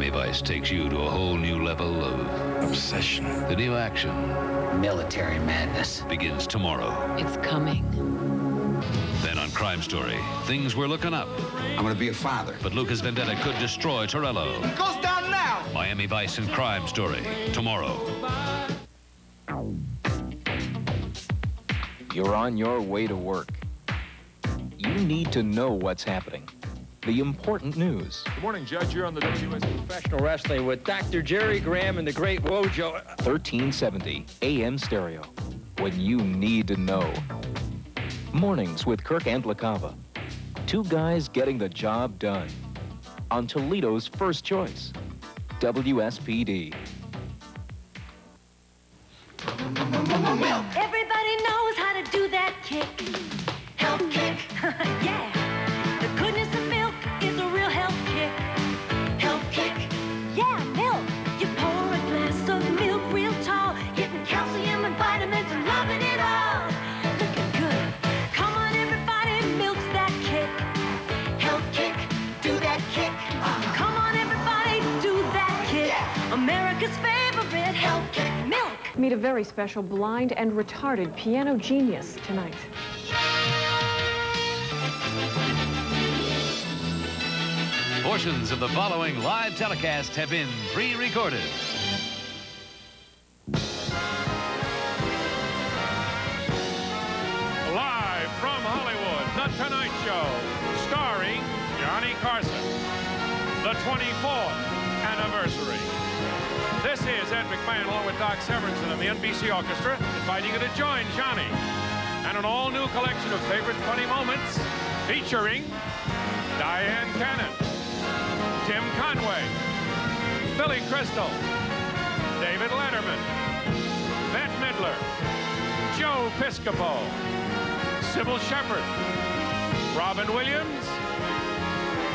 Miami Vice takes you to a whole new level of Obsession. the new action. Military madness. Begins tomorrow. It's coming. Then on Crime Story, things were looking up, I'm gonna be a father. but Luca's Vendetta could destroy Torello. It Goes down now. Miami Vice and Crime Story tomorrow. You're on your way to work. You need to know what's happening. The important news. Good morning, Judge. You're on the WS. Professional wrestling with Dr. Jerry Graham and the great Wojo. 1370 AM stereo. When you need to know. Mornings with Kirk and LaCava. Two guys getting the job done. On Toledo's first choice. WSPD. Everybody knows how to do that kick. Health kick. yeah. America's favorite health kick. Milk. Meet a very special blind and retarded piano genius tonight. Portions of the following live telecast have been pre-recorded. Live from Hollywood, The Tonight Show, starring Johnny Carson. The 24th anniversary. This is Ed McMahon along with Doc Severinsen and the NBC Orchestra inviting you to join Johnny and an all-new collection of favorite funny moments featuring Dyan Cannon, Tim Conway, Billy Crystal, David Letterman, Bette Midler, Joe Piscopo, Cybill Shepherd, Robin Williams,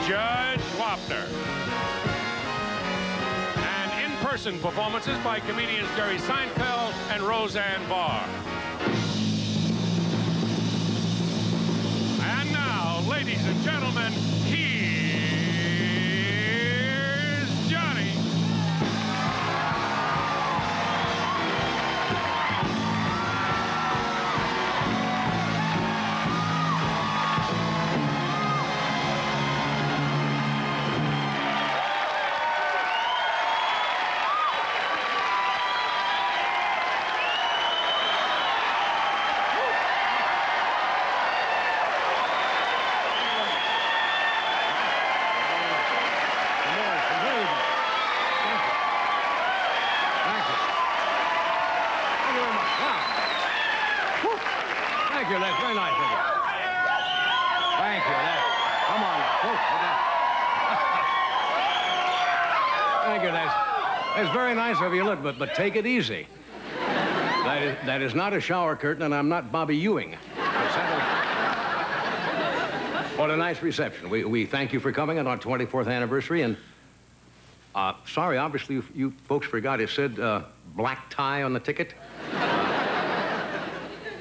Judge Wapner. And in-person performances by comedians Jerry Seinfeld and Roseanne Barr. And now, ladies and gentlemen, but, but take it easy. That is, that is not a shower curtain, and I'm not Bobby Ewing. What a nice reception. We, we thank you for coming on our 24th anniversary, and uh, sorry, obviously, you, you folks forgot it said uh, black tie on the ticket.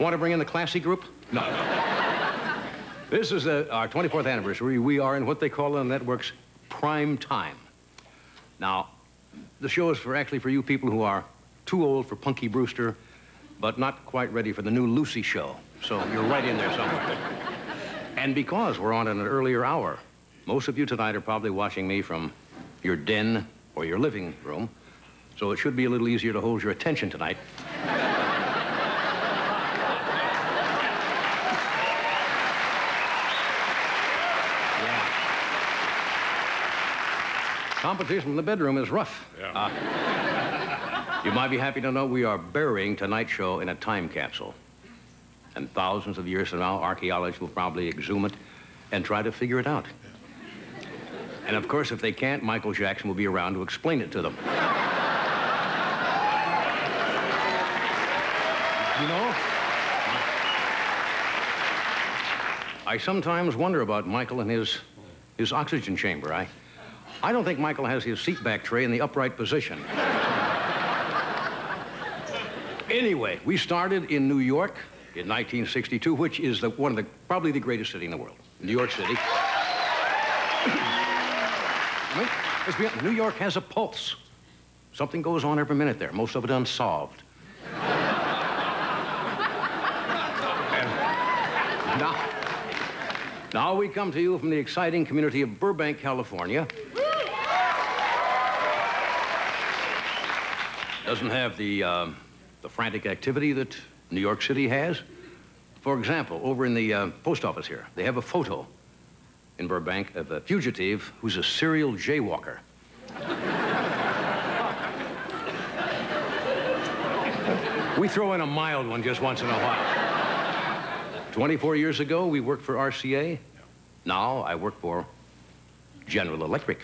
Want to bring in the classy group? No. this is uh, our 24th anniversary. We are in what they call on the networks prime time. Now, the show is for actually for you people who are too old for Punky Brewster, but not quite ready for the new Lucy show. So you're right in there somewhere. And because we're on at an earlier hour, most of you tonight are probably watching me from your den or your living room, so it should be a little easier to hold your attention tonight. Competition in the bedroom is rough. Uh, you might be happy to know we are burying tonight's show in a time capsule. And thousands of years from now, archaeologists will probably exhume it and try to figure it out. And of course, if they can't, Michael Jackson will be around to explain it to them. You know, I sometimes wonder about Michael and his, his oxygen chamber. I, I don't think Michael has his seatback tray in the upright position. anyway, we started in New York in 1962, which is the, one of the, probably the greatest city in the world, New York City. Let's be honest, New York has a pulse. Something goes on every minute there, most of it unsolved. Now, now we come to you from the exciting community of Burbank, California. Doesn't have the, um, the frantic activity that New York City has. For example, over in the uh, post office here, they have a photo in Burbank of a fugitive who's a serial jaywalker. we throw in a mild one just once in a while. 24 years ago, we worked for RCA. Now I work for General Electric.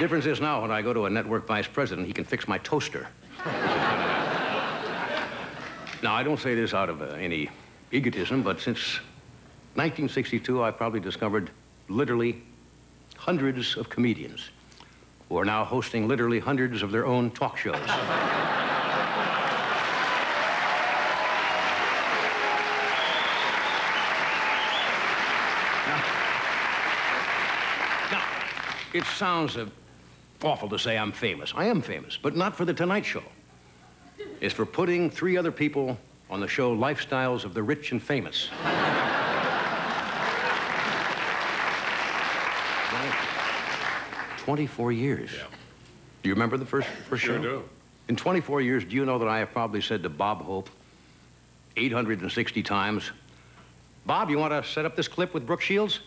The difference is now when I go to a network vice president, he can fix my toaster. now, I don't say this out of uh, any egotism, but since 1962, I've probably discovered literally hundreds of comedians who are now hosting literally hundreds of their own talk shows. Now, it sounds uh, awful to say I'm famous. I am famous, but not for The Tonight Show. It's for putting three other people on the show Lifestyles of the Rich and Famous. Twenty-four years. Do you remember the first first Sure show? do. In 24 years, do you know that I have probably said to Bob Hope 860 times, Bob, you want to set up this clip with Brooke Shields?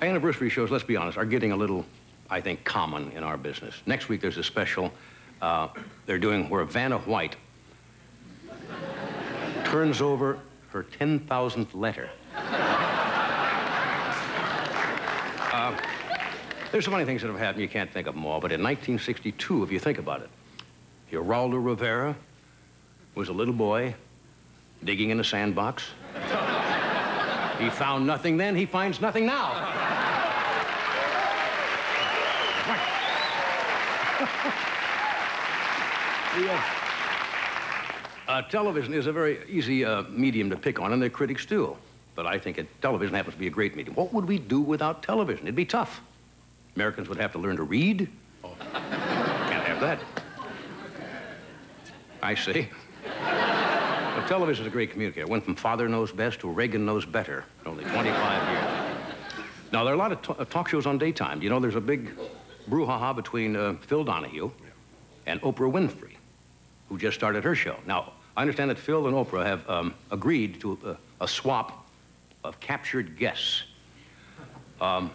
Anniversary shows, let's be honest, are getting a little, I think, common in our business. Next week, there's a special uh, they're doing where Vanna White turns over her 10,000th letter. Uh, there's so many things that have happened, you can't think of them all, but in 1962, if you think about it, Geraldo Rivera was a little boy digging in a sandbox. he found nothing then, he finds nothing now. The, uh, uh, television is a very easy uh, medium to pick on, and the critics do. But I think it, television happens to be a great medium. What would we do without television? It'd be tough. Americans would have to learn to read. Oh. Can't have that. I see. But television is a great communicator. Went from Father Knows Best to Reagan Knows Better in only 25 years. Now, there are a lot of uh, talk shows on daytime. You know, there's a big brouhaha between uh, Phil Donahue and Oprah Winfrey, who just started her show. Now, I understand that Phil and Oprah have um, agreed to a, a swap of captured guests. Um,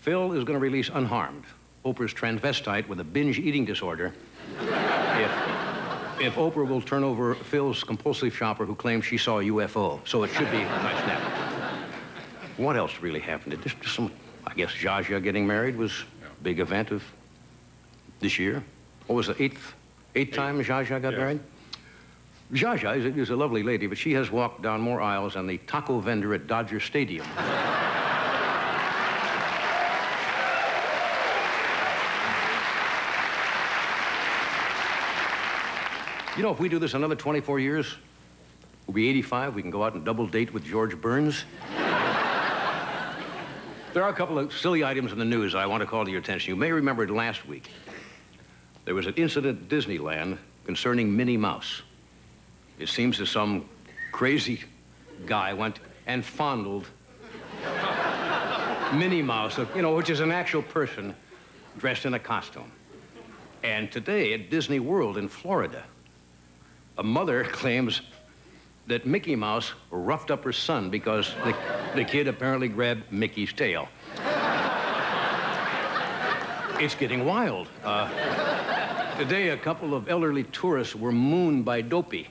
Phil is going to release Unharmed, Oprah's transvestite with a binge eating disorder. if, if Oprah will turn over Phil's compulsive shopper who claims she saw a UFO. So it should be a nice snap. What else really happened? This, just some, I guess Zsa getting married was a big event of this year. What was the eighth, eighth times Zsa Zsa got Yes. married? Zsa Zsa is is a lovely lady, but she has walked down more aisles than the taco vendor at Dodger Stadium. You know, if we do this another 24 years, we'll be 85. We can go out and double date with George Burns. there are a couple of silly items in the news I want to call to your attention. You may remember it last week. There was an incident at Disneyland concerning Minnie Mouse. It seems that some crazy guy went and fondled Minnie Mouse, you know, which is an actual person dressed in a costume. And today at Disney World in Florida, a mother claims that Mickey Mouse roughed up her son because the, the kid apparently grabbed Mickey's tail. It's getting wild. Uh, today, a couple of elderly tourists were mooned by Dopey.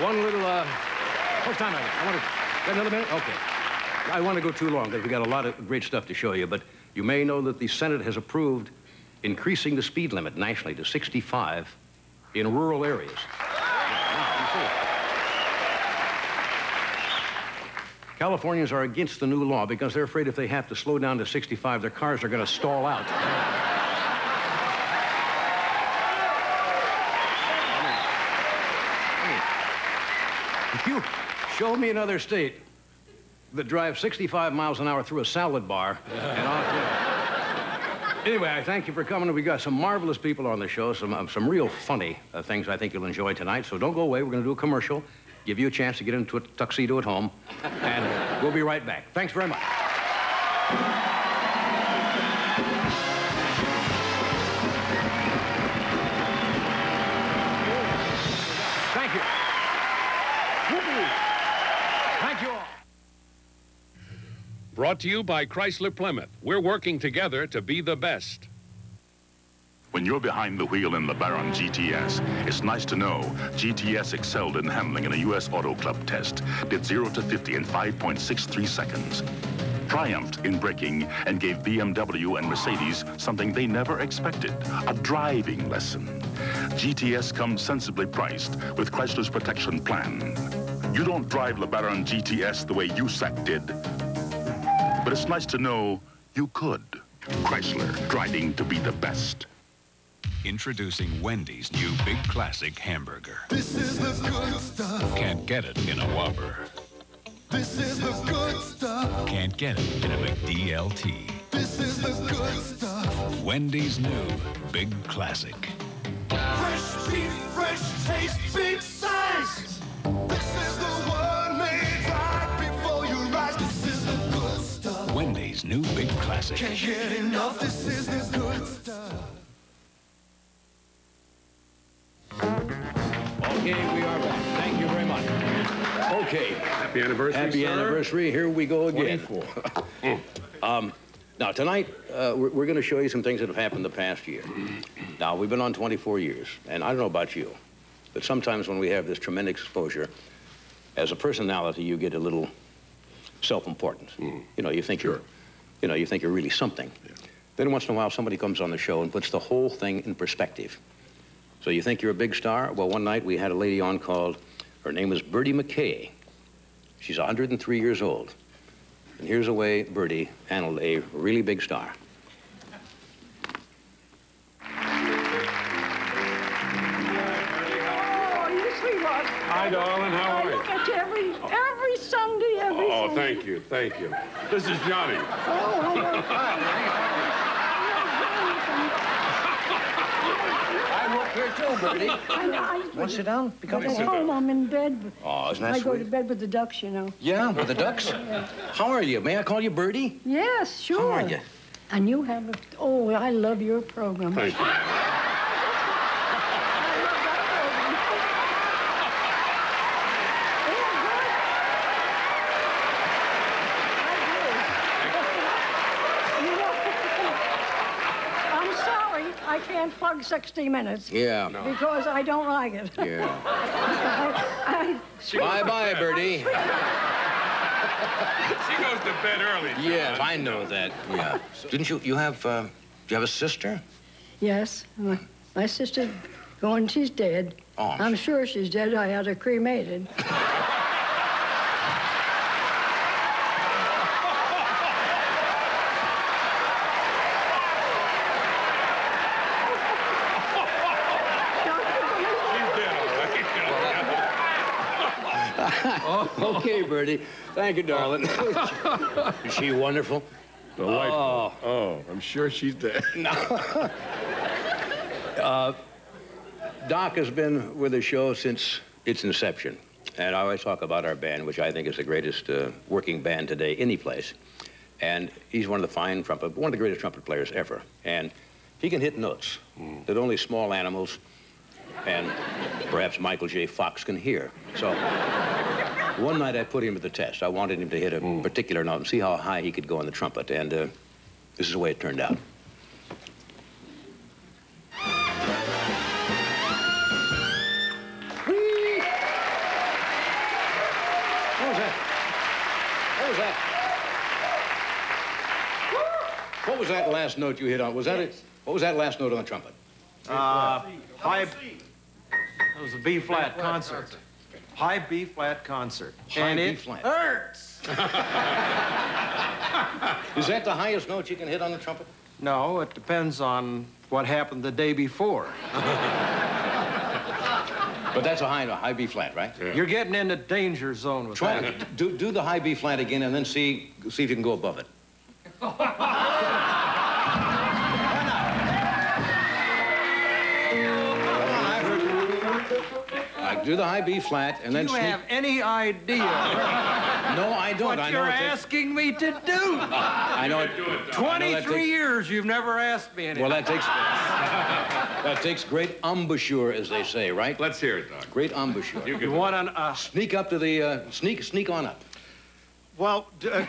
One little, uh, what time I got? I want to, another minute? Okay. I want to go too long because we got a lot of great stuff to show you, but you may know that the Senate has approved increasing the speed limit nationally to 65 in rural areas. Now, you see. Californians are against the new law because they're afraid if they have to slow down to 65, their cars are going to stall out. If you, show me another state that drives 65 miles an hour through a salad bar and off. Anyway, I thank you for coming. We got some marvelous people on the show, some, um, some real funny uh, things I think you'll enjoy tonight. So don't go away. We're going to do a commercial, give you a chance to get into a tuxedo at home, and we'll be right back. Thanks very much. Thank you. Thank you all. Brought to you by Chrysler Plymouth. We're working together to be the best. When you're behind the wheel in LeBaron GTS, it's nice to know GTS excelled in handling in a U.S. Auto Club test, did 0 to 50 in 5.63 seconds, triumphed in braking, and gave BMW and Mercedes something they never expected, a driving lesson. GTS comes sensibly priced with Chrysler's protection plan. You don't drive LeBaron GTS the way USAC did, but it's nice to know you could. Chrysler, driving to be the best. Introducing Wendy's new big classic hamburger. This is the good stuff. Can't get it in a Whopper. This is the good stuff. Can't get it in a McDLT. This is the good stuff. Wendy's new big classic. Fresh beef, fresh taste, big size. This is the one made right before you rise. This is the good stuff. Wendy's new big classic. Can't get enough. This is the good stuff. Okay, we are back. Thank you very much. Okay. Happy anniversary, Happy sir. anniversary. Here we go again. um, now, tonight, uh, we're, we're going to show you some things that have happened the past year. Now, we've been on 24 years, and I don't know about you, but sometimes when we have this tremendous exposure, as a personality, you get a little self-important. You know, you think you're, you know, you think you're really something. Then once in a while, somebody comes on the show and puts the whole thing in perspective. So you think you're a big star? Well, one night we had a lady on called, her name was Bertie McKay. She's 103 years old. And here's the way Bertie handled a really big star. Oh, you sweetheart. Hi, darling. How I are you? look at you every, every Sunday, every Oh, Sunday. thank you. Thank you. This is Johnny. Oh, hello. I work here too, Bertie. I, I, Want to sit down? Become at home, I'm in bed. Oh, isn't that I go to bed with the ducks, you know. Yeah, with the ducks? How are you? May I call you Bertie? Yes, sure. How are you? And you have a, oh, I love your program. Thank you. You know, I'm sorry, I can't plug 60 Minutes. Yeah. Because I don't like it. Yeah. I, Bye-bye, Bertie. She goes to bed early. Yes, I know that. Yeah. Didn't you, you have, uh, do you have a sister? yes, my, my sister's going, she's dead. Oh, I'm I'm sure she's dead. I had her cremated. Okay, Bertie. Thank you, darling. Is she wonderful? Delightful. Oh. I'm sure she's dead. Doc has been with the show since its inception. And I always talk about our band, which I think is the greatest uh, working band today, any place. And he's one of the fine trumpet, one of the greatest trumpet players ever. And he can hit notes that only small animals and perhaps Michael J. Fox can hear. So one night I put him to the test. I wanted him to hit a particular note and see how high he could go on the trumpet. And uh, this is the way it turned out. What was that? What was that? What was that last note you hit on? Was that it? What was that last note on the trumpet? Uh, high. It was a B flat concert. High B flat concert. High and B it flat. hurts. Is that the highest note you can hit on the trumpet? No, it depends on what happened the day before. But But that's a high, a high B flat, right? Yeah. You're getting into danger zone with Try that. it. Do, do the high B flat again and then see, see if you can go above it. do the high B flat and Do then you sneak. have any idea No, I don't. what I know you're it takes- asking me to do? I know it. I know 23 takes- years, you've never asked me anything. Well, that takes that takes great embouchure, as they say, right? Let's hear it, Doc. Great embouchure. You You want an, uh, Sneak up to the uh, sneak sneak on up. well, d- uh,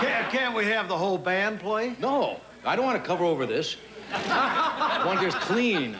can't, can't we have the whole band play? No, I don't want to cover over this. I want just clean.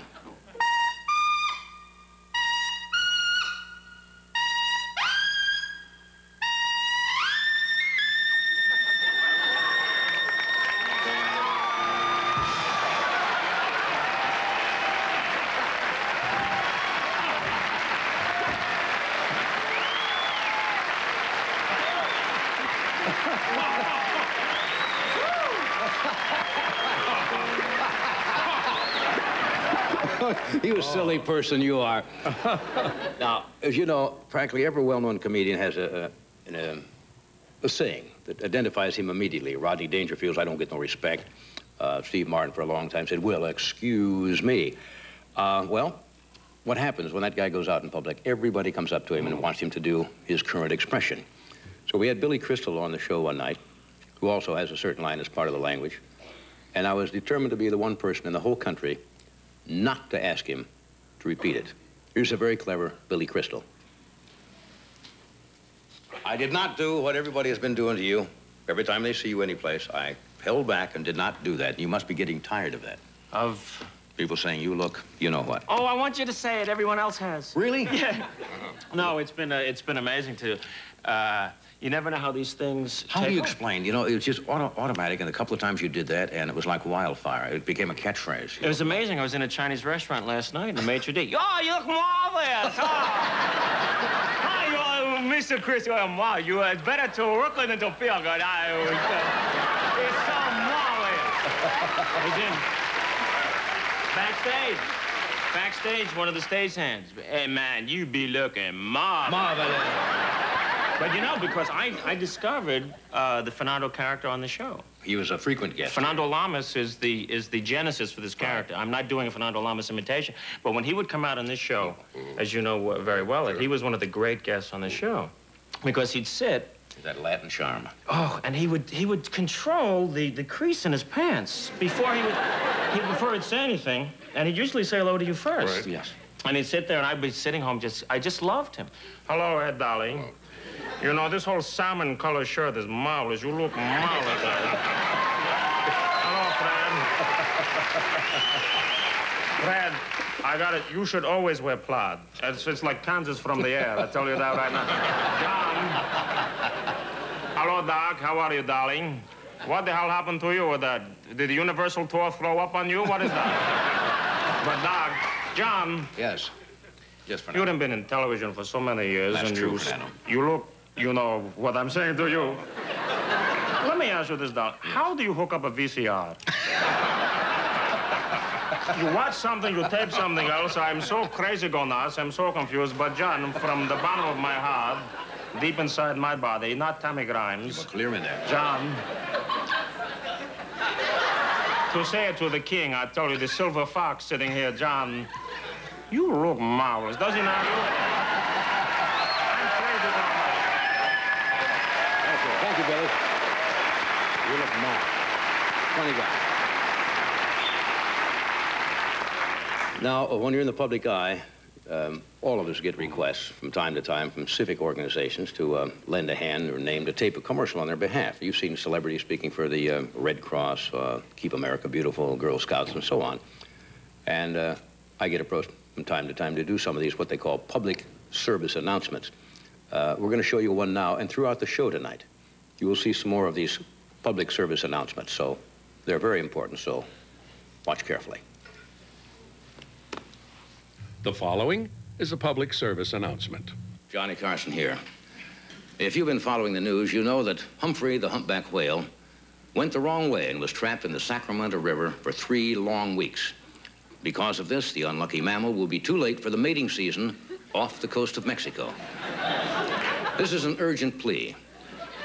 Silly person you are. now, as you know, frankly, every well-known comedian has a, a, a, a saying that identifies him immediately. Rodney Dangerfield's I don't get no respect. Uh, Steve Martin for a long time said, well, excuse me. Uh, well, what happens when that guy goes out in public? Everybody comes up to him and wants him to do his current expression. So we had Billy Crystal on the show one night, who also has a certain line as part of the language. And I was determined to be the one person in the whole country not to ask him to repeat it. Here's a very clever Billy Crystal. I did not do what everybody has been doing to you. Every time they see you anyplace, I held back and did not do that. You must be getting tired of that. Of? People saying, you look, you know what. Oh, I want you to say it. Everyone else has. Really? Yeah. No, it's been uh, it's been amazing to. Uh, you never know how these things. How take do you off. explain? You know, it was just auto automatic, and a couple of times you did that, and it was like wildfire. It became a catchphrase. It was amazing. I was in a Chinese restaurant last night, and the maitre d'. Oh, you look marvelous! Oh. Hi, you, uh, Mr. Chris. Oh, wow, you uh, it's better to work with than to feel good. I, uh, it's so marvelous. He's in backstage. Backstage, one of the stage hands. Hey, man, you be looking marvelous. Marvelous. But you know, because I, I discovered uh, the Fernando character on the show. He was a frequent guest. Fernando Lamas is the is the genesis for this character. I'm not doing a Fernando Lamas imitation, but when he would come out on this show, as you know uh, very well, he was one of the great guests on the show, because he'd sit. That Latin charm. Oh, and he would he would control the the crease in his pants before he would he before he'd say anything, and he'd usually say hello to you first. Right. Yes. And he'd sit there, and I'd be sitting home just I just loved him. Hello, Ed Dolly. You know, this whole salmon color shirt is marvelous. You look marvelous. Hello, Fred. Fred, I got it. You should always wear plaid. It's, it's like Kansas from the air. I tell you that right now. John. Hello, Doc. How are you, darling? What the hell happened to you with that? Did the Universal tour throw up on you? What is that? but, Doc, John. Yes. Yes, Fernando. You haven't been in television for so many years, That's and true, you, Fernando. you look, you know what I'm saying to you. Let me ask you this, Doc. How do you hook up a VCR? You watch something, you tape something else. I'm so crazy go nuts. I'm so confused. But John, from the bottom of my heart, deep inside my body, not Tammy Grimes. Clear in there. John. To say it to the king, I told you, the silver fox sitting here, John. You look marvelous, does he not? You? I'm crazy about. Thank you, Billy. You look marvelous. Funny guy. Now, uh, when you're in the public eye, um, all of us get requests from time to time from civic organizations to uh, lend a hand or name to tape a commercial on their behalf. You've seen celebrities speaking for the uh, Red Cross, uh, Keep America Beautiful, Girl Scouts, and so on. And uh, I get approached from time to time to do some of these, what they call public service announcements. Uh, we're going to show you one now, and throughout the show tonight, you will see some more of these public service announcements. So they're very important, so watch carefully. The following is a public service announcement. Johnny Carson here. If you've been following the news, you know that Humphrey the humpback whale went the wrong way and was trapped in the Sacramento River for three long weeks. Because of this, the unlucky mammal will be too late for the mating season off the coast of Mexico. This is an urgent plea.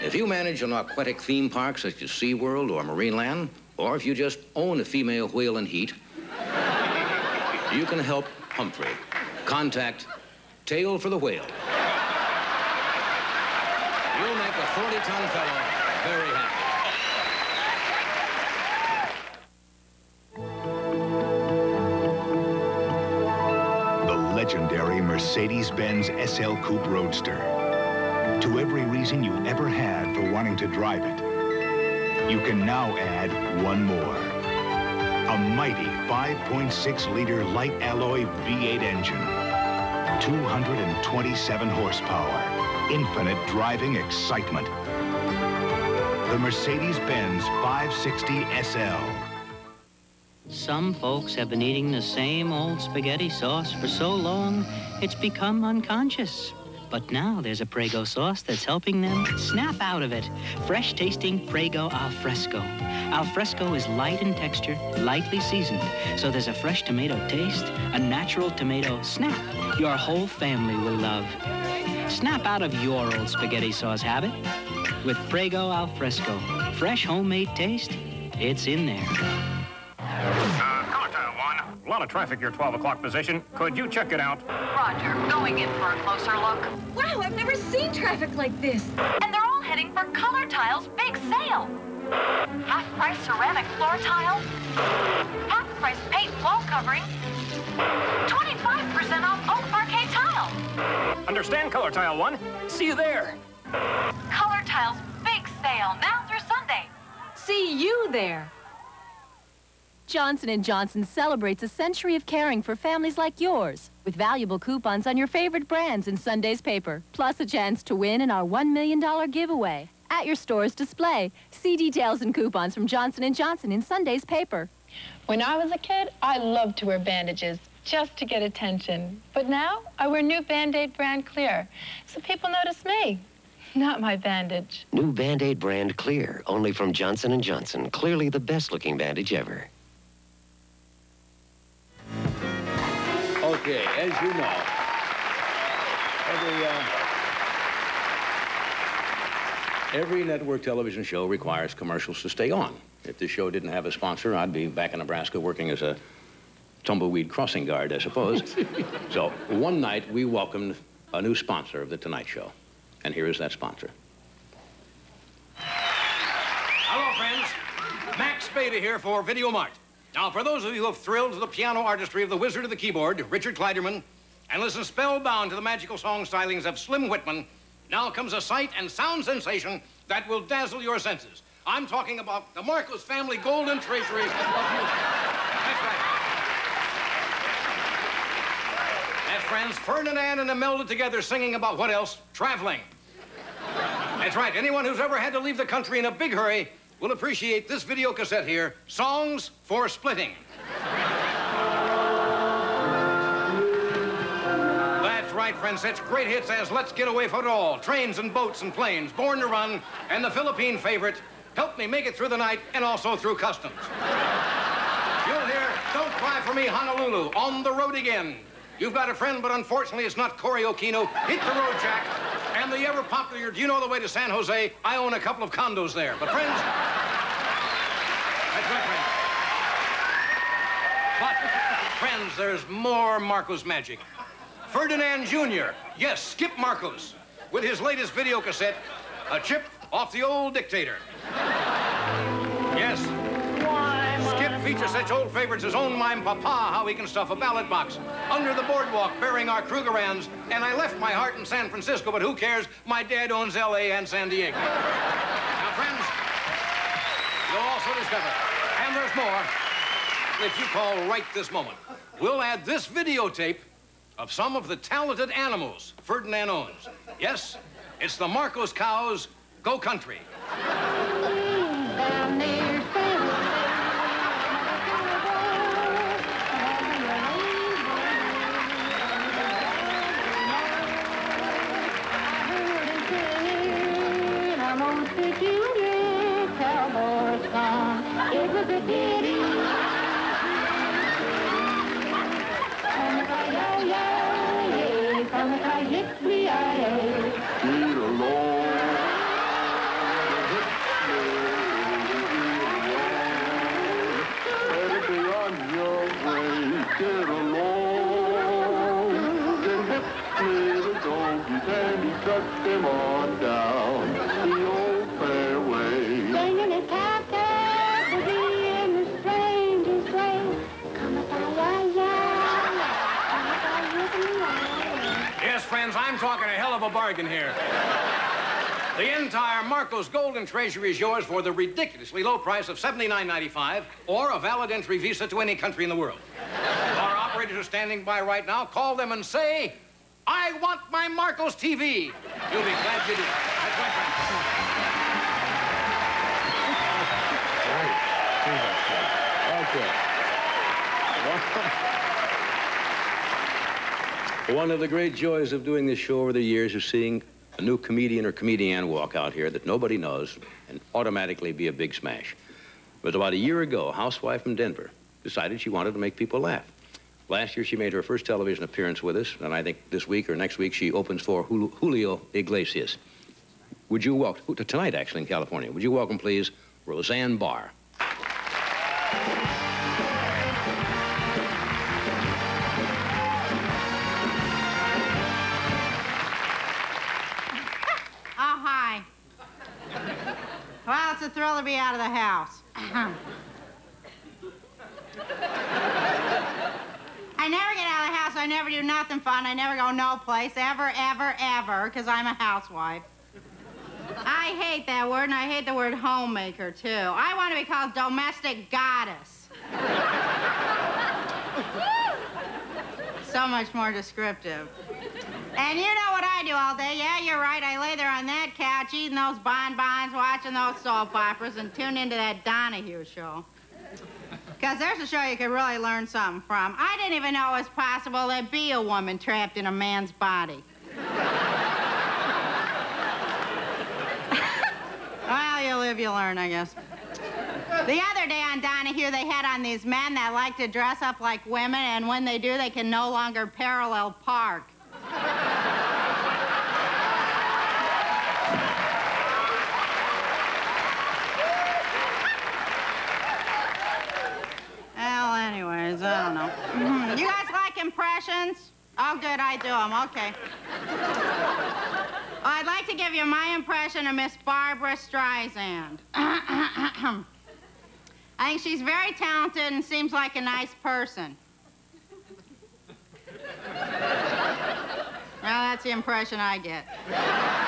If you manage an aquatic theme park such as SeaWorld or Marineland, or if you just own a female whale in heat, you can help Humphrey. Contact Tail for the Whale. You'll make a 40-ton fellow very happy. The legendary Mercedes-Benz SL Coupe Roadster. To every reason you ever had for wanting to drive it, you can now add one more. A mighty 5.6-liter light alloy V8 engine. 227 horsepower. Infinite driving excitement. The Mercedes-Benz 560 SL. Some folks have been eating the same old spaghetti sauce for so long, it's become unconscious. But now there's a Prego sauce that's helping them snap out of it. Fresh tasting Prego al fresco. Al fresco is light in texture, lightly seasoned, so there's a fresh tomato taste, a natural tomato snap your whole family will love. Snap out of your old spaghetti sauce habit with Prego al fresco. Fresh homemade taste, it's in there. A lot of traffic your 12 o'clock position. Could you check it out? Roger, going in for a closer look. Wow, I've never seen traffic like this. And they're all heading for Color Tile's big sale. Half-price ceramic floor tile. Half-price paint wall covering. 25% off oak parquet tile. Understand Color Tile 1? See you there. Color Tile's big sale now through Sunday. See you there. Johnson & Johnson celebrates a century of caring for families like yours with valuable coupons on your favorite brands in Sunday's paper, plus a chance to win in our $1 million giveaway. At your store's display, see details and coupons from Johnson & Johnson in Sunday's paper. When I was a kid, I loved to wear bandages just to get attention. But now, I wear new Band-Aid brand clear, so people notice me, not my bandage. New Band-Aid brand Clear, only from Johnson & Johnson. Clearly the best-looking bandage ever. Okay, as you know, every, uh, every network television show requires commercials to stay on. If this show didn't have a sponsor, I'd be back in Nebraska working as a tumbleweed crossing guard, I suppose. so one night, we welcomed a new sponsor of The Tonight Show. And here is that sponsor. Hello, friends. Max Beta here for Videomart. Now, for those of you who have thrilled to the piano artistry of the wizard of the keyboard, Richard Clayderman, and listen spellbound to the magical song stylings of Slim Whitman, now comes a sight and sound sensation that will dazzle your senses. I'm talking about the Marcos family golden treasuries of music. That's right. That's friends Ferdinand and Imelda together singing about what else? Traveling. That's right. Anyone who's ever had to leave the country in a big hurry will appreciate this video cassette here, Songs for Splitting. That's right, friends. Such great hits as Let's Get Away for It All, Trains and Boats and Planes, Born to Run, and the Philippine favorite, Help Me Make It Through the Night and also Through Customs. You'll hear Don't Cry for Me, Honolulu, On the Road Again. You've got a friend, but unfortunately it's not Cory Aquino. Hit the road, Jack. And the ever popular, do you know the way to San Jose? I own a couple of condos there. But friends, that's right, friends. But, friends, there's more Marcos magic. Ferdinand Jr., yes, Skip Marcos, with his latest video cassette, A Chip Off the Old Dictator. Yes. Skip features such old favorites as Own My Papa, How He Can Stuff a Ballot Box, Under the Boardwalk, Bearing Our Krugerrands, and I Left My Heart in San Francisco, but who cares? My dad owns L.A. and San Diego. now, friends, you'll also discover, and there's more, if you call right this moment. We'll add this videotape of some of the talented animals Ferdinand owns. Yes, it's the Marcos cows Go Country. Did you hear? cowboy's it was a beauty. Friends, I'm talking a hell of a bargain here. The entire Marcos Golden Treasury is yours for the ridiculously low price of $79.95 or a valid entry visa to any country in the world. Our operators are standing by right now. Call them and say, I want my Marcos TV. You'll be glad you did. That's right, friends. One of the great joys of doing this show over the years is seeing a new comedian or comedian walk out here that nobody knows and automatically be a big smash. But about a year ago, a housewife from Denver decided she wanted to make people laugh. Last year, she made her first television appearance with us, and I think this week or next week, she opens for Julio Iglesias. Would you welcome, tonight actually in California, would you welcome, please, Roseanne Barr? It's thrill to be out of the house. I never get out of the house. I never do nothing fun. I never go no place, ever, ever, ever, because I'm a housewife. I hate that word, and I hate the word homemaker, too. I want to be called domestic goddess. so much more descriptive. And you know what I do all day. Yeah, you're right. I lay there on that couch eating those bonbons, watching those soap operas, and tune into that Donahue show. Because there's a show you could really learn something from. I didn't even know it was possible to be a woman trapped in a man's body. well, you live, you learn, I guess. The other day on Donahue, they had on these men that like to dress up like women, and when they do, they can no longer parallel park. Well, anyways, I don't know. You guys like impressions? Oh, good, I do them. Okay. Well, I'd like to give you my impression of Miss Barbra Streisand. I think she's very talented and seems like a nice person. Well, that's the impression I get.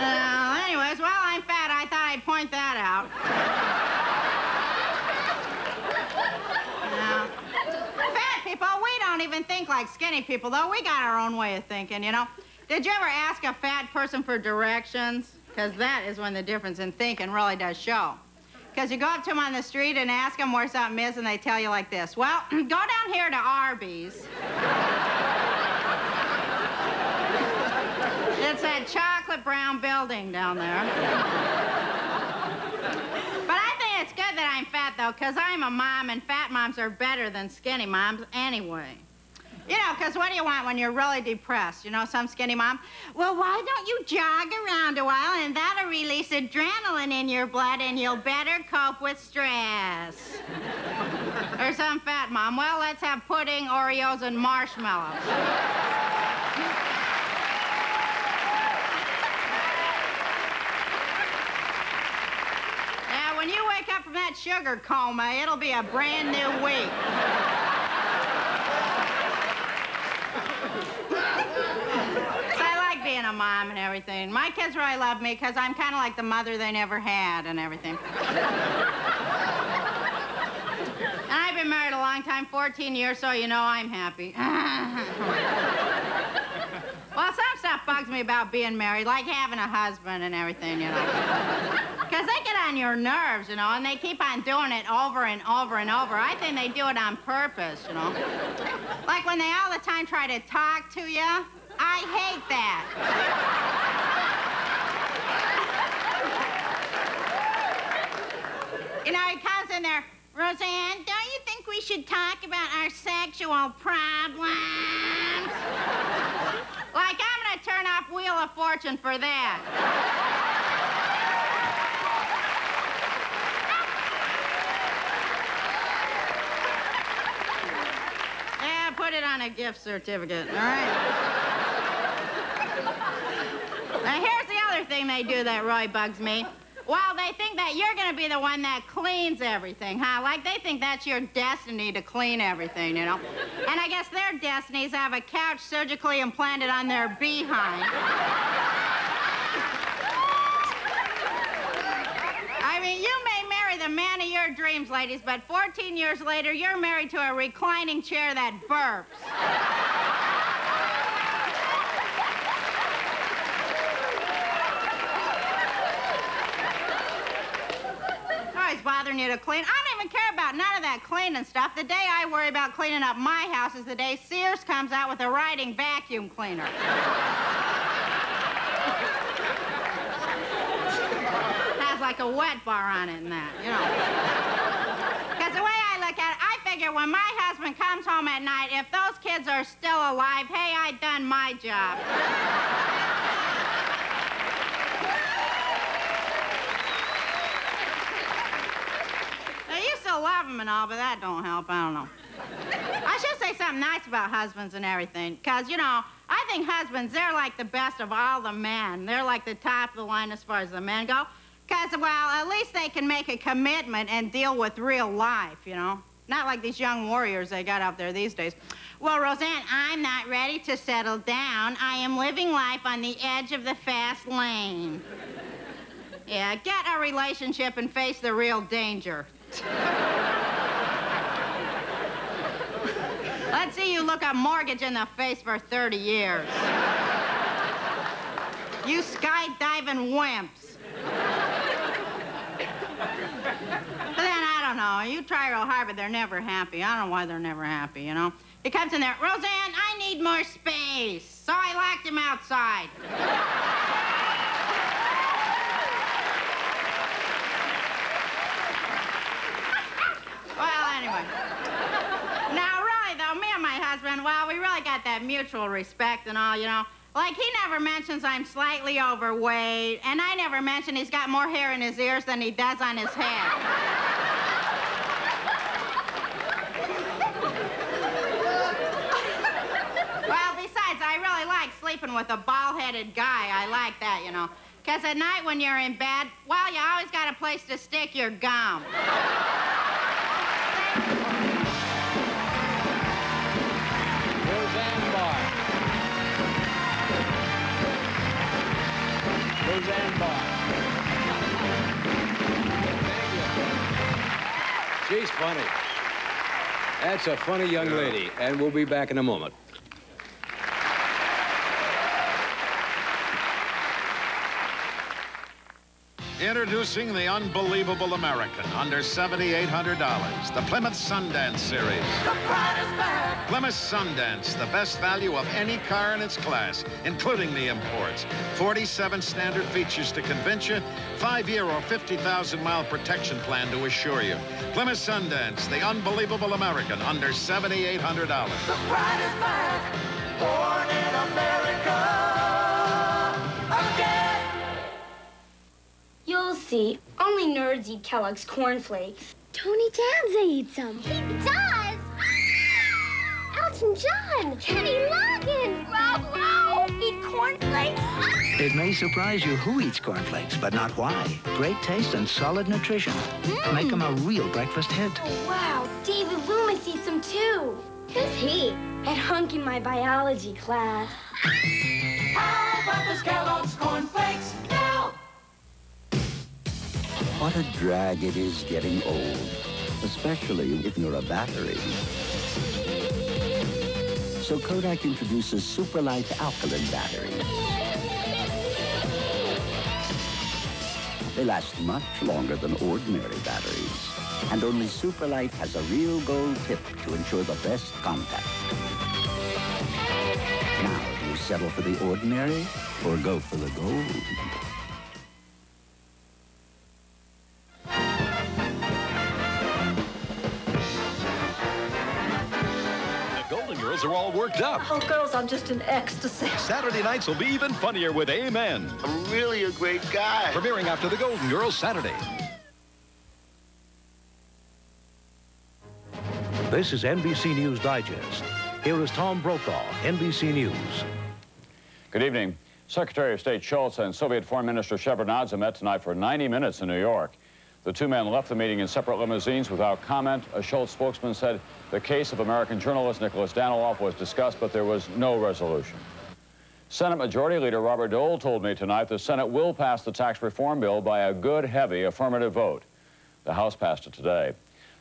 Well, anyways, well, I'm fat. I thought I'd point that out. Now, fat people, we don't even think like skinny people, though. We got our own way of thinking, you know. Did you ever ask a fat person for directions? Because that is when the difference in thinking really does show. Because you go up to them on the street and ask them where something is, and they tell you like this. Well, go down here to Arby's. It's that chocolate brown building down there. But I think it's good that I'm fat, though, because I'm a mom, and fat moms are better than skinny moms anyway. You know, because what do you want when you're really depressed? You know, some skinny mom, well, why don't you jog around a while and that'll release adrenaline in your blood and you'll better cope with stress. or some fat mom, well, let's have pudding, Oreos, and marshmallows. Now, when you wake up from that sugar coma, it'll be a brand new week. So I like being a mom and everything. My kids really love me because I'm kind of like the mother they never had and everything. and I've been married a long time, 14 years, so you know I'm happy. well, some stuff bugs me about being married, like having a husband and everything, you know. Because they get on your nerves, you know, and they keep on doing it over and over and over. I think they do it on purpose, you know. Like when they all the time try to talk to you. I hate that. you know, he comes in there, Roseanne, don't you think we should talk about our sexual problems? like, I'm gonna turn off Wheel of Fortune for that. put it on a gift certificate, all right? Now, here's the other thing they do that really bugs me. Well, they think that you're going to be the one that cleans everything, huh? Like they think that's your destiny to clean everything, you know? And I guess their destinies have a couch surgically implanted on their behind. I mean, you may marry the man of your dreams, ladies, but 14 years later, you're married to a reclining chair that burps. Always bothering you to clean. I don't even care about none of that cleaning stuff. The day I worry about cleaning up my house is the day Sears comes out with a riding vacuum cleaner. Has like a wet bar on it and that, you know. Because the way I look at it, I figure when my husband comes home at night, if those kids are still alive, hey, I done my job. I love them and all, but that don't help. I don't know. I should say something nice about husbands and everything, because, you know, I think husbands, they're like the best of all the men. They're like the top of the line as far as the men go. Because, well, at least they can make a commitment and deal with real life, you know? Not like these young warriors they got out there these days. Well, Roseanne, I'm not ready to settle down. I am living life on the edge of the fast lane. Yeah, get a relationship and face the real danger. Let's see you look a mortgage in the face for 30 years. You skydiving wimps. But then, I don't know, you try real hard, but they're never happy. I don't know why they're never happy, you know? He comes in there, Roseanne, I need more space. So I locked him outside. Well, anyway. Now, really, though, me and my husband, well, we really got that mutual respect and all, you know. Like, he never mentions I'm slightly overweight, and I never mention he's got more hair in his ears than he does on his head. well, besides, I really like sleeping with a bald-headed guy. I like that, you know. Because at night when you're in bed, well, you always got a place to stick your gum. Roseanne Barr. She's funny. That's a funny young lady, and we'll be back in a moment. Introducing the unbelievable American under $7,800. The Plymouth Sundance Series. The pride is back! Plymouth Sundance, the best value of any car in its class, including the imports. 47 standard features to convince you, five-year or 50,000-mile protection plan to assure you. Plymouth Sundance, the unbelievable American under $7,800. The pride is back! Born in America You'll see. Only nerds eat Kellogg's cornflakes. Tony Danza eats them. He does? Ah! Elton John. Kenny Loggins. Rob Lowe. Eat cornflakes? Ah! It may surprise you who eats cornflakes, but not why. Great taste and solid nutrition. Hmm. Make them a real breakfast hit. Oh, wow. David Loomis eats them too. Who's he? At hunk in my biology class. What a drag it is getting old, especially if you're a battery. So Kodak introduces Supralife alkaline batteries. They last much longer than ordinary batteries. And only Supralife has a real gold tip to ensure the best contact. Now, do you settle for the ordinary or go for the gold? The Golden Girls are all worked up. Oh, girls, I'm just in ecstasy. Saturday nights will be even funnier with Amen. I'm really a great guy. Premiering after The Golden Girls Saturday. This is NBC News Digest. here is Tom Brokaw, NBC News. Good evening. Secretary of State Shultz and Soviet Foreign Minister Shevardnadze met tonight for 90 minutes in New York. The two men left the meeting in separate limousines without comment. A Shultz spokesman said the case of American journalist Nicholas Daniloff was discussed, but there was no resolution. Senate Majority Leader Robert Dole told me tonight the Senate will pass the tax reform bill by a good, heavy affirmative vote. The House passed it today.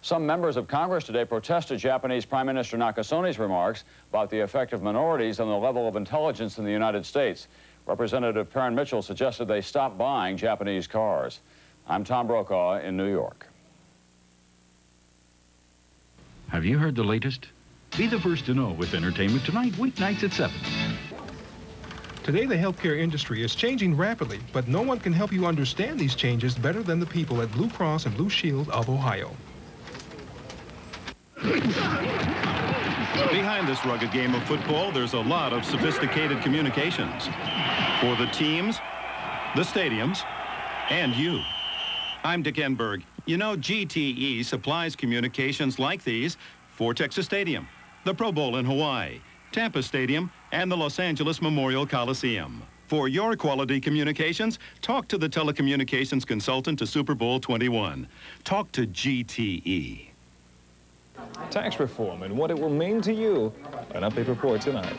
Some members of Congress today protested Japanese Prime Minister Nakasone's remarks about the effect of minorities on the level of intelligence in the United States. Representative Parren Mitchell suggested they stop buying Japanese cars. I'm Tom Brokaw in New York. Have you heard the latest? Be the first to know with Entertainment Tonight, weeknights at 7. Today, the healthcare industry is changing rapidly, but no one can help you understand these changes better than the people at Blue Cross and Blue Shield of Ohio. Behind this rugged game of football, there's a lot of sophisticated communications. For the teams, the stadiums, and you. I'm Dick Enberg. You know, GTE supplies communications like these for Texas Stadium, the Pro Bowl in Hawaii, Tampa Stadium, and the Los Angeles Memorial Coliseum. For your quality communications, talk to the telecommunications consultant to Super Bowl 21. Talk to E. GTE. Tax reform and what it will mean to you. An update report tonight.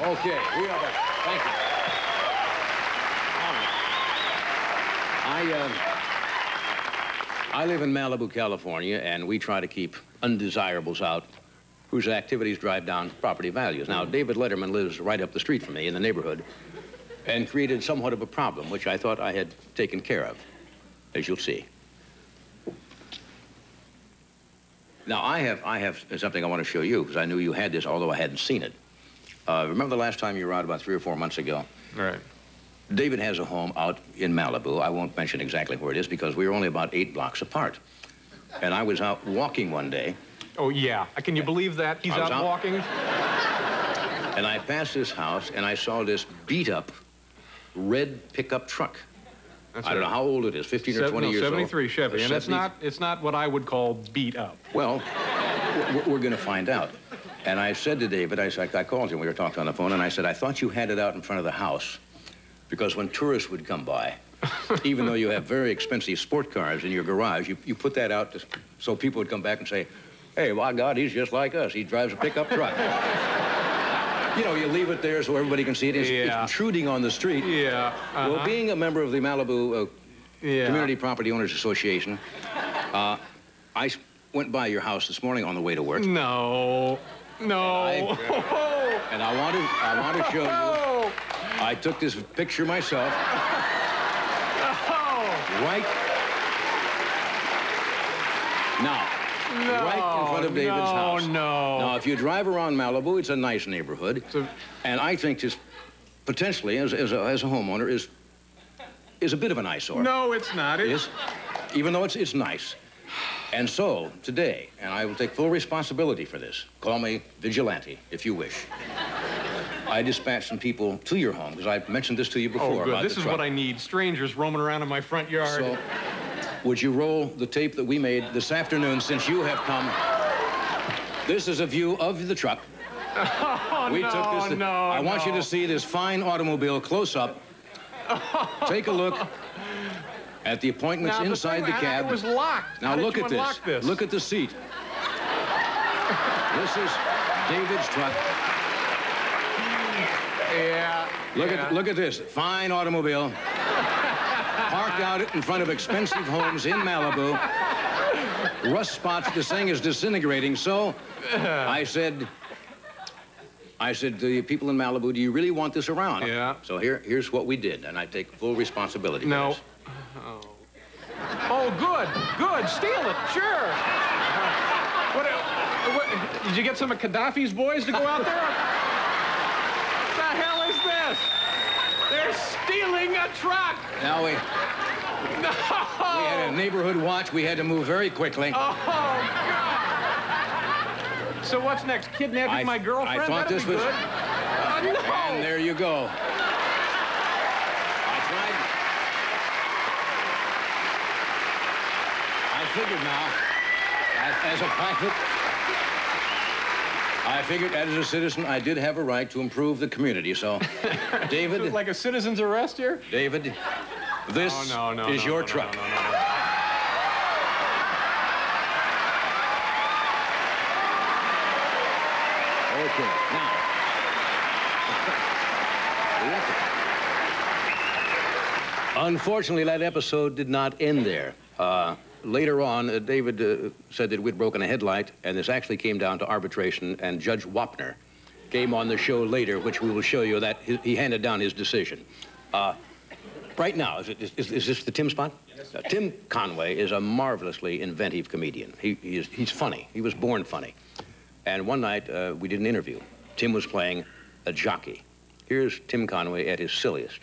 Okay, we are back. Thank you. I, uh, I live in Malibu, California, and we try to keep undesirables out whose activities drive down property values. Now, David Letterman lives right up the street from me in the neighborhood and created somewhat of a problem, which I thought I had taken care of, as you'll see. Now, I have, I have something I want to show you, because I knew you had this, although I hadn't seen it. Uh, remember the last time you were out about three or four months ago? Right. David has a home out in Malibu. I won't mention exactly where it is because we were only about eight blocks apart. And I was out walking one day, Oh, yeah. Can you believe that? He's out, out- walking? and I passed this house, and I saw this beat-up red pickup truck. That's I don't right. know how old it is, 15 or 20 no, years old. 73 Chevy, and it's not, it's not what I would call beat up. Well, we're, we're going to find out. And I said to David, I, said, I called him, we were talking on the phone, and I said, I thought you had it out in front of the house because when tourists would come by, even though you have very expensive sport cars in your garage, you, you put that out to, so people would come back and say, hey, my God, he's just like us. He drives a pickup truck. you know, you leave it there so everybody can see it. It's, Yeah. it's intruding on the street. Yeah. Well, uh-huh. being a member of the Malibu uh, Yeah. Community Property Owners Association, uh, I went by your house this morning on the way to work. No. No. And I want to, I want to show you. I took this picture myself. Right now. right in front of David's no, house. no. Now, if you drive around Malibu, it's a nice neighborhood. and I think this, potentially, as, as, a, as a homeowner, is, is a bit of an eyesore. No, it's not. It is. Even though it's, it's nice. And so, today, and I will take full responsibility for this, call me vigilante, if you wish. I dispatched some people to your home, because I've mentioned this to you oh, before. Oh, good. This is truck. what I need. Strangers roaming around in my front yard. So, would you roll the tape that we made this afternoon since you have come? This is a view of the truck. Oh, we no, took this. no, I want you to see this fine automobile close up. Take a look at the appointments Now, the inside thing- the cab. It was locked. Now How look at this. this. Look at the seat. this is David's truck. Yeah. Look yeah. at look at this fine automobile. Parked out in front of expensive homes in Malibu. Rust spots. This thing is disintegrating. So I said, I said to the people in Malibu, do you really want this around? Yeah. So here, here's what we did, and I take full responsibility. for No. Oh. Oh, good, good. Steal it, sure. What, uh, what, did you get some of Gaddafi's boys to go out there? what the hell is this? They're stealing a truck. Now we, No. we had a neighborhood watch. We had to move very quickly. Oh, God. So what's next? Kidnapping I- my girlfriend? I thought That'd this was- good. Oh, no. And there you go. I tried. I figured now, as, as a private, I figured as a citizen, I did have a right to improve the community. So, David, like a citizen's arrest here? David, this Oh, no, no, is no, your no, no, truck. no, no, no. Okay, now. Unfortunately, that episode did not end there. Uh, later on, uh, David uh, said that we'd broken a headlight, and this actually came down to arbitration, and Judge Wapner came on the show later, which we will show you that he, he handed down his decision. Uh, right now, is, it, is, is this the Tim spot? Uh, Tim Conway is a marvelously inventive comedian. He, he is, he's funny. He was born funny. And one night, uh, we did an interview. Tim was playing a jockey. Here's Tim Conway at his silliest.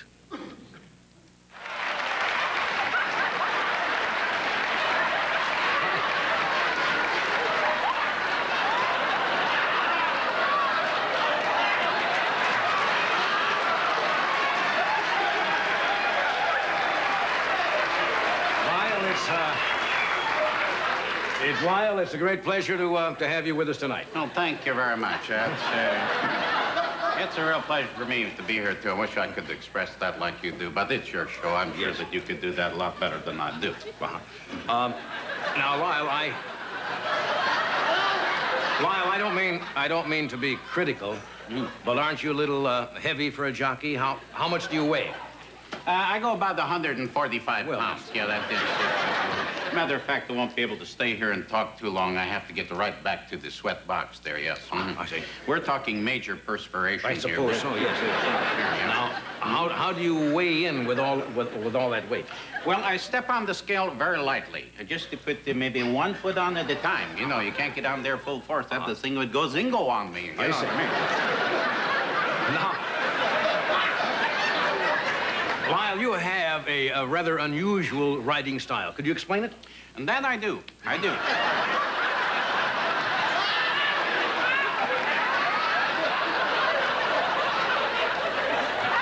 Lyle, it's, uh, it's Lyle. It's a great pleasure to, uh, to have you with us tonight. Well, thank you very much. Uh, it's a real pleasure for me to be here, too. I wish I could express that like you do, but it's your show. I'm sure that you could do that a lot better than I do. Um, now, Lyle, I... Lyle, I don't mean I don't mean to be critical, but aren't you a little uh, heavy for a jockey? How how much do you weigh? Uh, I go about 145 pounds. Yeah, that is it. Matter of fact, I won't be able to stay here and talk too long. I have to get right back to the sweat box there, yes. Mhm. I see. We're talking major perspiration I here. suppose so. Yes. yes. Now, how how do you weigh in with all with, with all that weight? Well, I step on the scale very lightly, uh, just to put uh, maybe one foot on at a time. You know, you can't get on there full force. That the thing would go zingo on me. You I know see. what I mean? Now, Lyle, you have a, a rather unusual writing style. Could you explain it? And that I do. I do.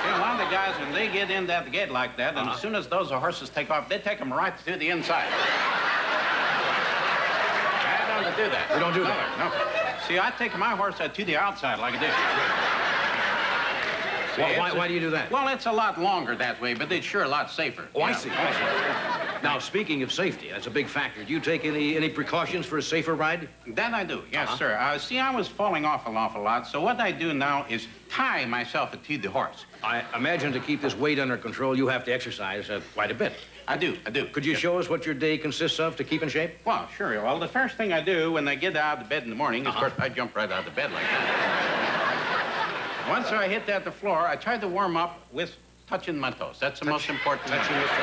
A lot of the guys, when they get in that gate like that, and as soon as those horses take off, they take them right to the inside. I don't do that. You don't do No, that? No. See, I take my horse uh, to the outside like this. See, Why- why- why do you do that? Well, it's a lot longer that way, but it's sure a lot safer. Oh, I see. I see. Now, speaking of safety, that's a big factor. Do you take any any precautions for a safer ride? That I do, yes, Uh-huh. sir. Uh, see, I was falling off an awful lot, so what I do now is tie myself to the horse. I imagine to keep this weight under control, you have to exercise uh, quite a bit. I do, I do. Could you show us what your day consists of to keep in shape? Well, sure. Well, the first thing I do when I get out of bed in the morning is, Uh-huh. of course, I jump right out of bed like that. Once I hit that the floor, I try to warm up with touching my toes. That's the most important. Touching your toes.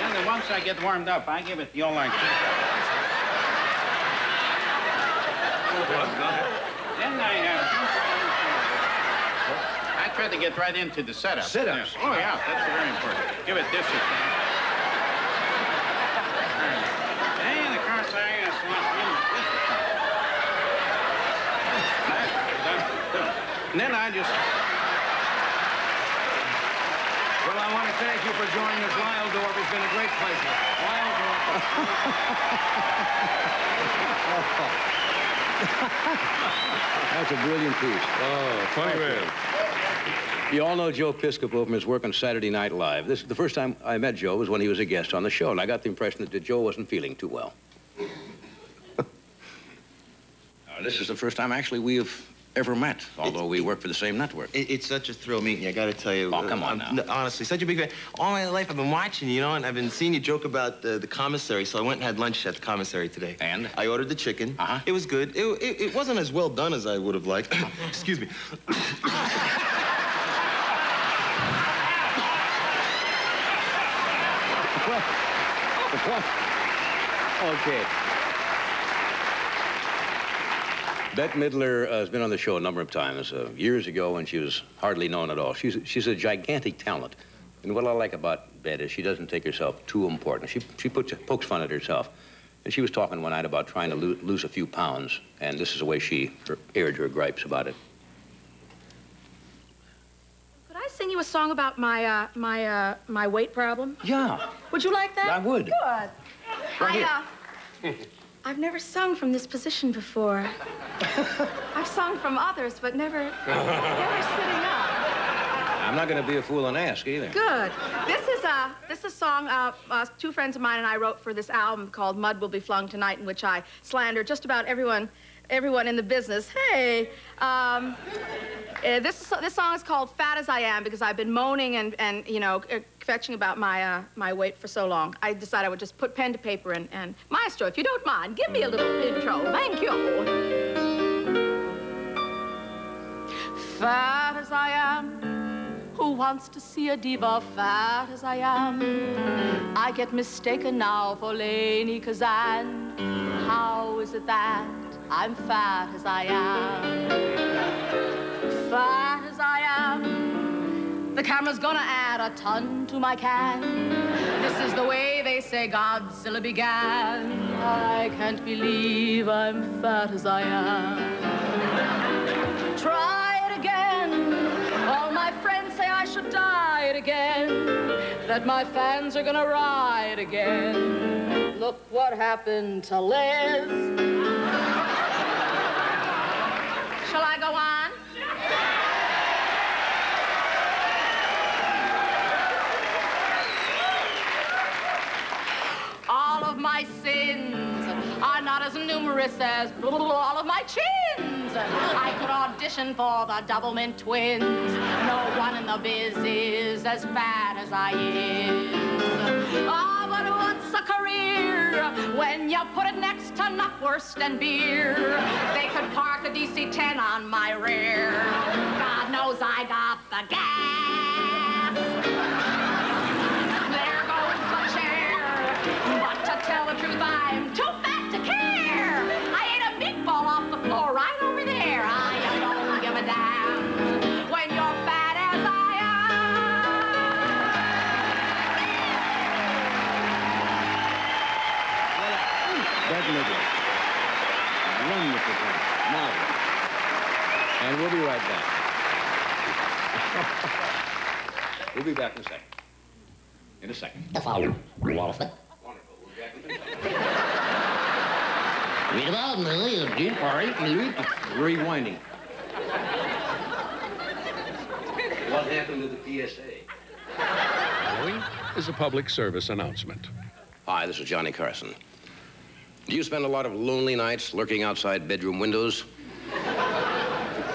And then once I get warmed up, I give it the old like. Then I, uh, I try to get right into the setup. Sit-ups? Oh, yeah, that's very important. Give it this. And of course, I uh, slump in with it. And then I just... Well, I want to thank you for joining us, Lyle Dorf. It's been a great pleasure. Lyle That's a brilliant piece. Oh, funny man. You all know Joe Piscopo from his work on Saturday Night Live. This is the first time I met Joe was when he was a guest on the show, and I got the impression that Joe wasn't feeling too well. Uh, this is the first time actually we have ever met, although we work for the same network. It, it's such a thrill meeting you. I got to tell you. Oh, come on I'm- now. honestly, such a big fan. All my life I've been watching, you know, and I've been seeing you joke about uh, the commissary. So I went and had lunch at the commissary today. And? I ordered the chicken. Uh-huh. It was good. It, it, it wasn't as well done as I would have liked. Excuse me. Okay. Bette Midler uh, has been on the show a number of times, uh, years ago when she was hardly known at all. She's, she's a gigantic talent. And what I like about Bette is she doesn't take herself too important. She, she puts, pokes fun at herself. And she was talking one night about trying to lo lose a few pounds, and this is the way she her, aired her gripes about it. Could I sing you a song about my, uh, my, uh, my weight problem? Yeah. Would you like that? I would. Good. Right I, here. Uh, I've never sung from this position before. I've sung from others, but never, never sitting up. I'm not going to be a fool and ask either. Good. This is a this is a song uh, uh, two friends of mine and I wrote for this album called "Mud Will Be Flung Tonight," in which I slander just about everyone, everyone in the business. Hey, um, uh, this this song is called "Fat as I Am" because I've been moaning and and you know uh, fetching about my uh, my weight for so long. I decided I would just put pen to paper and and Maestro, if you don't mind, give me a little intro. Thank you. Fat as I am, who wants to see a diva fat as I am? I get mistaken now for Lainie Kazan. How is it that I'm fat as I am? Fat as I am, the camera's gonna add a ton to my can. This is the way they say Godzilla began. I can't believe I'm fat as I am. Try it again. All my friends say I should diet again. That my fans are gonna riot again. Look what happened to Liz. Shall I go on? All of my sins are not as numerous as all of my chins. I could audition for the Doublemint twins. No one in the biz is as fat as I is. Ah, but what's a career when you put it next to Knockwurst and beer? They could park a DC-10 on my rear. God knows I got the gas. Right over there. I don't give a damn when you're fat as I Definitely. Wonderful plan. Marvelous. And we'll be right back. we'll be back in a second. In a second. The foul. Waterford. Read about me, you did Rewinding. What happened to the PSA? Following is a public service announcement. Hi, this is Johnny Carson. Do you spend a lot of lonely nights lurking outside bedroom windows?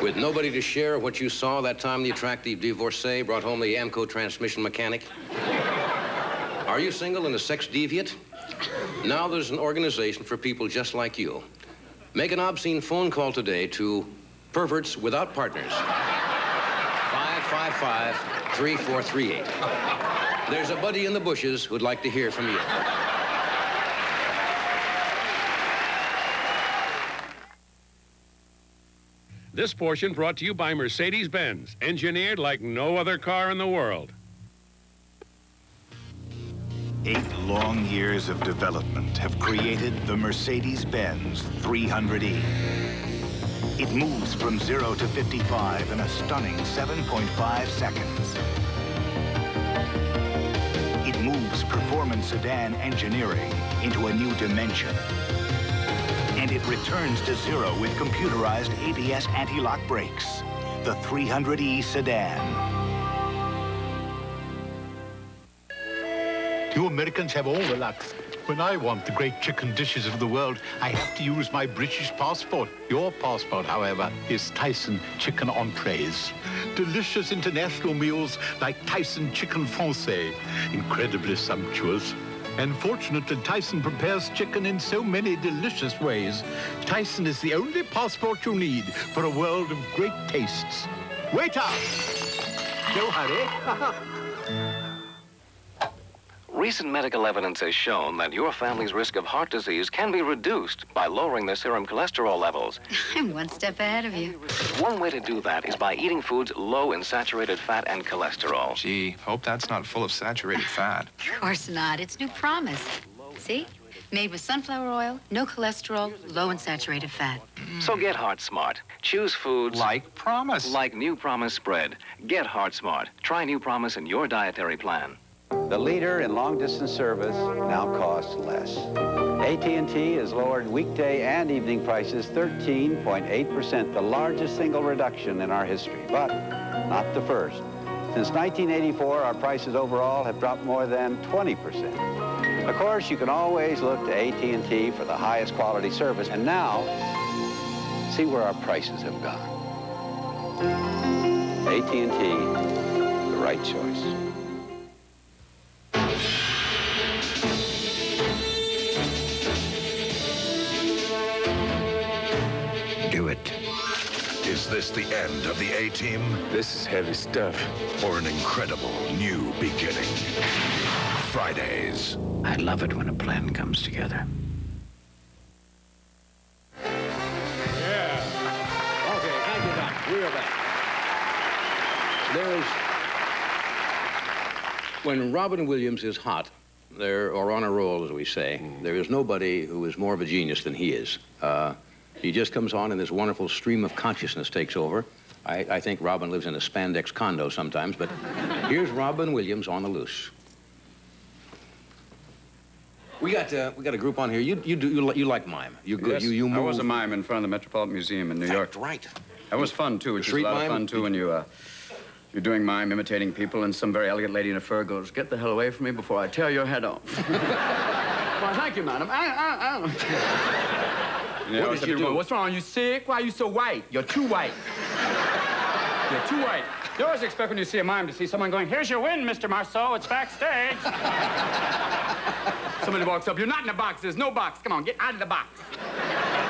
With nobody to share what you saw that time the attractive divorcee brought home the AAMCO transmission mechanic? Are you single and a sex deviant? Now there's an organization for people just like you. Make an obscene phone call today to Perverts Without Partners. 555 3438. There's a buddy in the bushes who'd like to hear from you. This portion brought to you by Mercedes-Benz, engineered like no other car in the world. Eight long years of development have created the Mercedes-Benz 300E. It moves from 0 to 55 in a stunning 7.5 seconds. It moves performance sedan engineering into a new dimension. And it returns to zero with computerized ABS anti-lock brakes. The 300E sedan. You Americans have all the luck. When I want the great chicken dishes of the world, I have to use my British passport. Your passport, however, is Tyson chicken entrees. Delicious international meals like Tyson chicken français. Incredibly sumptuous. And fortunately, Tyson prepares chicken in so many delicious ways. Tyson is the only passport you need for a world of great tastes. Waiter! Don't hurry. Recent medical evidence has shown that your family's risk of heart disease can be reduced by lowering their serum cholesterol levels. I'm one step ahead of you. One way to do that is by eating foods low in saturated fat and cholesterol. Gee, hope that's not full of saturated fat. Of course not. It's New Promise. See? Made with sunflower oil, no cholesterol, low in saturated fat. So get Heart Smart. Choose foods like Promise. Like New Promise spread. Get Heart Smart. Try New Promise in your dietary plan. The leader in long-distance service now costs less. AT&T has lowered weekday and evening prices 13.8%, the largest single reduction in our history, but not the first. Since 1984, our prices overall have dropped more than 20%. Of course, you can always look to AT&T for the highest quality service, and now, see where our prices have gone. AT&T, the right choice. The end of the A-Team? This is heavy stuff. Or an incredible new beginning? Fridays. I love it when a plan comes together. Yeah. Okay, thank you, Doc. We are back. There is... When Robin Williams is hot, there, or on a roll, as we say, there is nobody who is more of a genius than he is. Uh, he just comes on and this wonderful stream of consciousness takes over. I, I think Robin lives in a spandex condo sometimes, but here's Robin Williams on the loose. We got uh, we got a group on here. You you do you, li- you like mime? You good? Yes, you you move. I was a mime in front of the Metropolitan Museum in New York. right. That was fun too. It was a lot mime? of fun too when you uh, you're doing mime, imitating people, and some very elegant lady in a fur goes, "Get the hell away from me before I tear your head off." Well, thank you, madam. I, I, I. Know, what did you do? What's wrong? You sick? Why are you so white? You're too white. You're too white. You always expect when you see a mime to see someone going, here's your win, Mr. Marceau, it's backstage. Somebody walks up. You're not in the box. There's no box. Come on, get out of the box.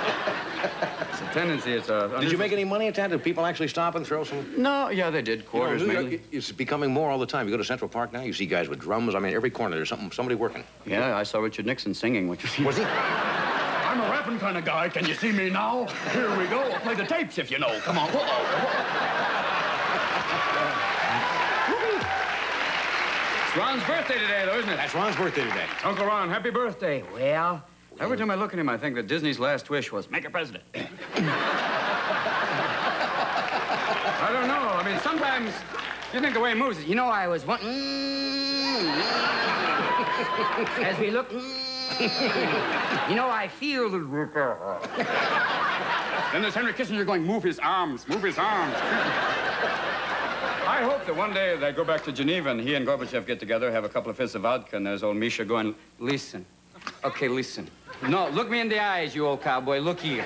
It's a tendency. It's a. Did you make any money at that? Did people actually stop and throw some? No, yeah, they did. Quarters, You know, mainly. It's becoming more all the time. You go to Central Park now, you see guys with drums. I mean, every corner there's something, somebody working. Yeah, I saw Richard Nixon singing, which was. Was he? I'm a rapping kind of guy. Can you see me now? Here we go. I'll play the tapes if you know. Come on. It's Ron's birthday today, though, isn't it? That's Ron's birthday today. Uncle Ron, happy birthday. Well, every time I look at him, I think that Disney's last wish was make a president. I don't know. I mean, sometimes you think the way he moves, you know, I was one. As we look, you know, I feel the. Then there's Henry Kissinger going, move his arms, move his arms. I hope that one day they go back to Geneva and he and Gorbachev get together, have a couple of fifths of vodka, and there's old Misha going, Listen. Okay, listen. No, look me in the eyes, you old cowboy. Look here.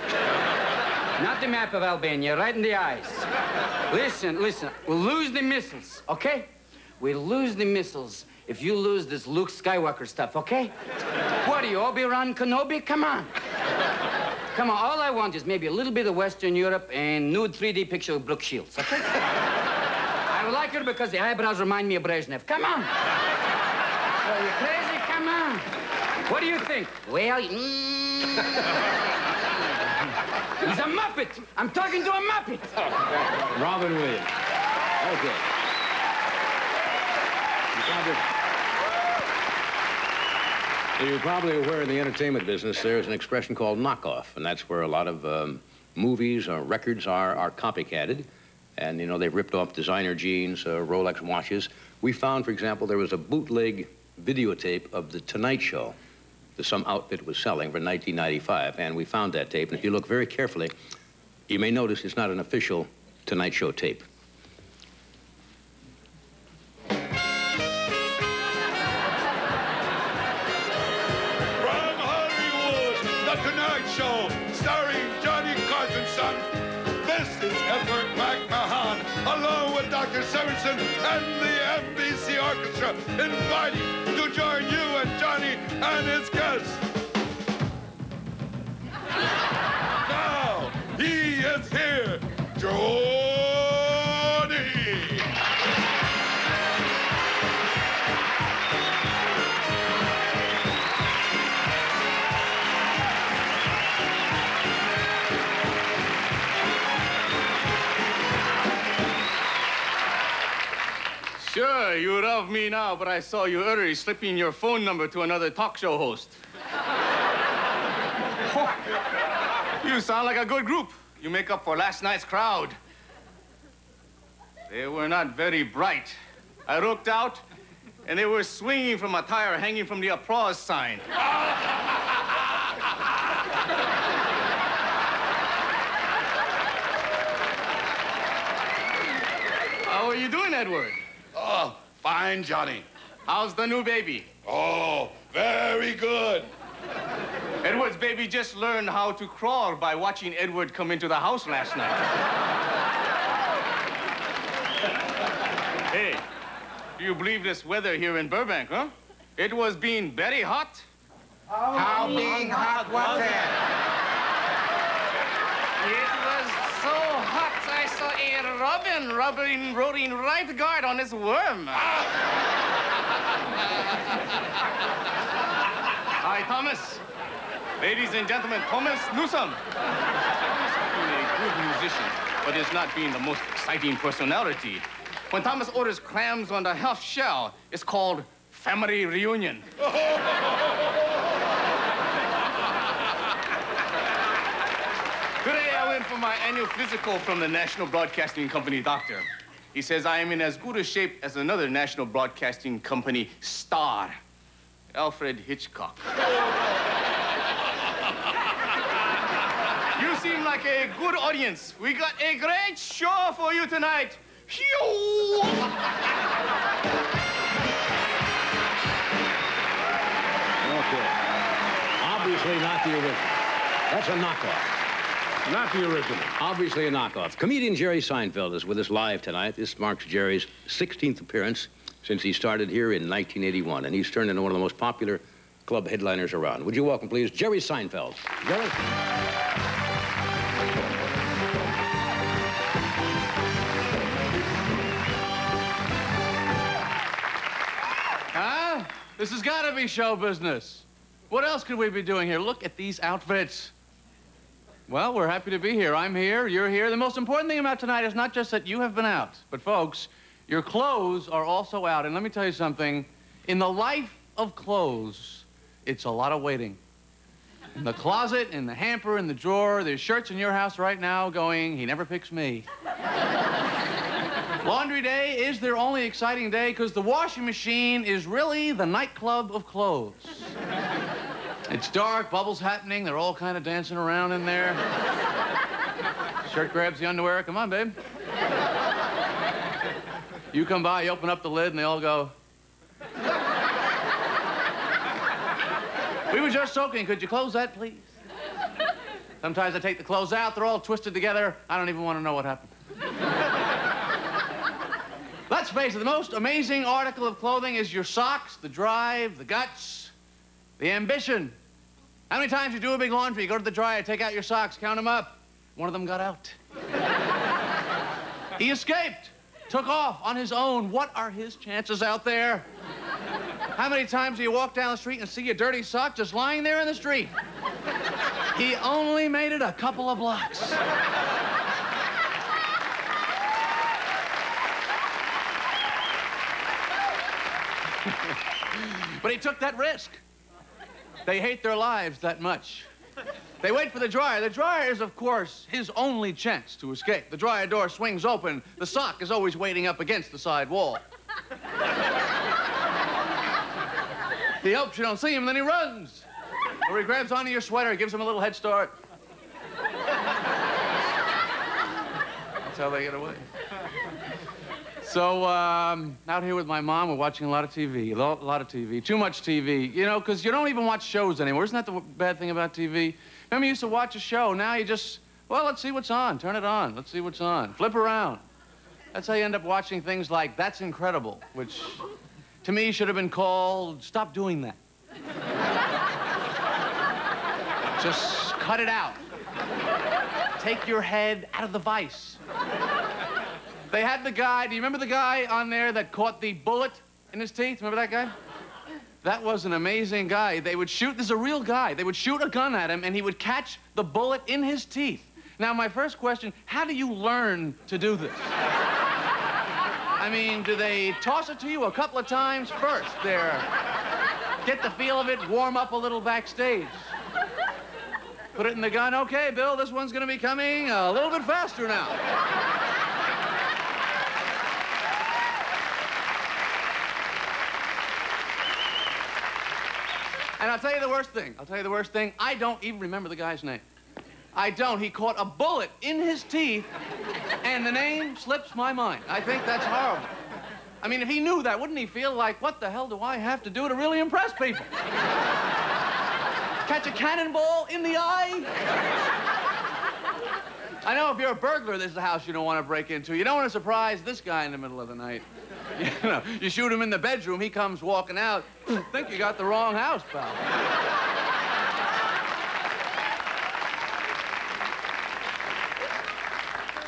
Not the map of Albania, right in the eyes. Listen, listen. We'll lose the missiles, okay? We'll lose the missiles if you lose this Luke Skywalker stuff, okay? What are you, Obi-Wan Kenobi? Come on. Come on, all I want is maybe a little bit of Western Europe and nude 3D picture of Brooke Shields, okay? I like her because the eyebrows remind me of Brezhnev. Come on. You? Come on. What do you think? Well, mm. he's a Muppet. I'm talking to a Muppet. Robin Williams. Okay. You're probably aware in the entertainment business there's an expression called knockoff, and that's where a lot of um, movies or records are, are copycatted. And, you know, they've ripped off designer jeans, uh, Rolex watches. We found, for example, there was a bootleg videotape of The Tonight Show that some outfit was selling for 1995, and we found that tape. And if you look very carefully, you may notice it's not an official Tonight Show tape. From Hollywood, The Tonight Show, starring Johnny Carson's. This is Edward McMahon, along with Dr. Severson and the NBC Orchestra, inviting to join you and and his guests. Sure, you love me now, but I saw you earlier slipping your phone number to another talk show host. You sound like a good group. You make up for last night's crowd. They were not very bright. I looked out, and they were swinging from a tire hanging from the applause sign. How are you doing, Edward? Oh, fine, Johnny. How's the new baby? Oh, very good. Edward's baby just learned how to crawl by watching Edward come into the house last night. hey, do you believe this weather here in Burbank, huh? It was being very hot. How being hot was it? It was so hot, I saw robin rubbing, rolling right guard on his worm. Hi, Thomas. Ladies and gentlemen, Thomas Newsom. Being a good musician, but is not being the most exciting personality. When Thomas orders clams on the half shell, it's called family reunion. Today I went for my annual physical from the National Broadcasting Company doctor. He says I am in as good a shape as another National Broadcasting Company star, Alfred Hitchcock. you seem like a good audience. We got a great show for you tonight. Okay. Obviously not the original. That's a knockoff. Not the original. Obviously a knockoff. Comedian Jerry Seinfeld is with us live tonight. This marks Jerry's 16th appearance since he started here in 1981, and he's turned into one of the most popular club headliners around. Would you welcome, please, Jerry Seinfeld. Jerry? Huh? This has got to be show business. What else could we be doing here? Look at these outfits. Well, we're happy to be here. I'm here, you're here. The most important thing about tonight is not just that you have been out, but folks, your clothes are also out. And let me tell you something. In the life of clothes, it's a lot of waiting. In the closet, in the hamper, in the drawer, there's shirts in your house right now going, he never picks me. Laundry day is their only exciting day because the washing machine is really the nightclub of clothes. It's dark, bubbles happening, they're all kind of dancing around in there. Shirt grabs the underwear, come on, babe. You come by, you open up the lid, and they all go. We were just soaking, could you close that, please? Sometimes I take the clothes out, they're all twisted together. I don't even want to know what happened. Let's face it, the most amazing article of clothing is your socks, the drive, the guts, the ambition. How many times do you do a big laundry, you go to the dryer, take out your socks, count them up. One of them got out. he escaped, took off on his own. What are his chances out there? How many times do you walk down the street and see a dirty sock just lying there in the street? He only made it a couple of blocks. but he took that risk. They hate their lives that much. They wait for the dryer. The dryer is, of course, his only chance to escape. The dryer door swings open. The sock is always waiting up against the side wall. he hopes you don't see him, then he runs. Or he grabs onto your sweater, gives him a little head start. That's how they get away. So, um, out here with my mom, we're watching a lot of TV, a lot, a lot of TV, too much TV, you know, because you don't even watch shows anymore. Isn't that the bad thing about TV? Remember, you used to watch a show. Now you just, well, let's see what's on. Turn it on. Let's see what's on. Flip around. That's how you end up watching things like That's Incredible, which to me should have been called Stop Doing That. just cut it out. Take your head out of the vice. They had the guy, do you remember the guy on there that caught the bullet in his teeth? Remember that guy? That was an amazing guy. They would shoot, this is a real guy. They would shoot a gun at him and he would catch the bullet in his teeth. Now, my first question, how do you learn to do this? I mean, do they toss it to you a couple of times first? There, get the feel of it, warm up a little backstage. Put it in the gun. Okay, Bill, this one's going to be coming a little bit faster now. And I'll tell you the worst thing. I'll tell you the worst thing. I don't even remember the guy's name. I don't. He caught a bullet in his teeth, and the name slips my mind. I think that's horrible. I mean, if he knew that, wouldn't he feel like, what the hell do I have to do to really impress people? Catch a cannonball in the eye? I know if you're a burglar, this is a house you don't want to break into. You don't want to surprise this guy in the middle of the night. You know, you shoot him in the bedroom, he comes walking out. think you got the wrong house, pal.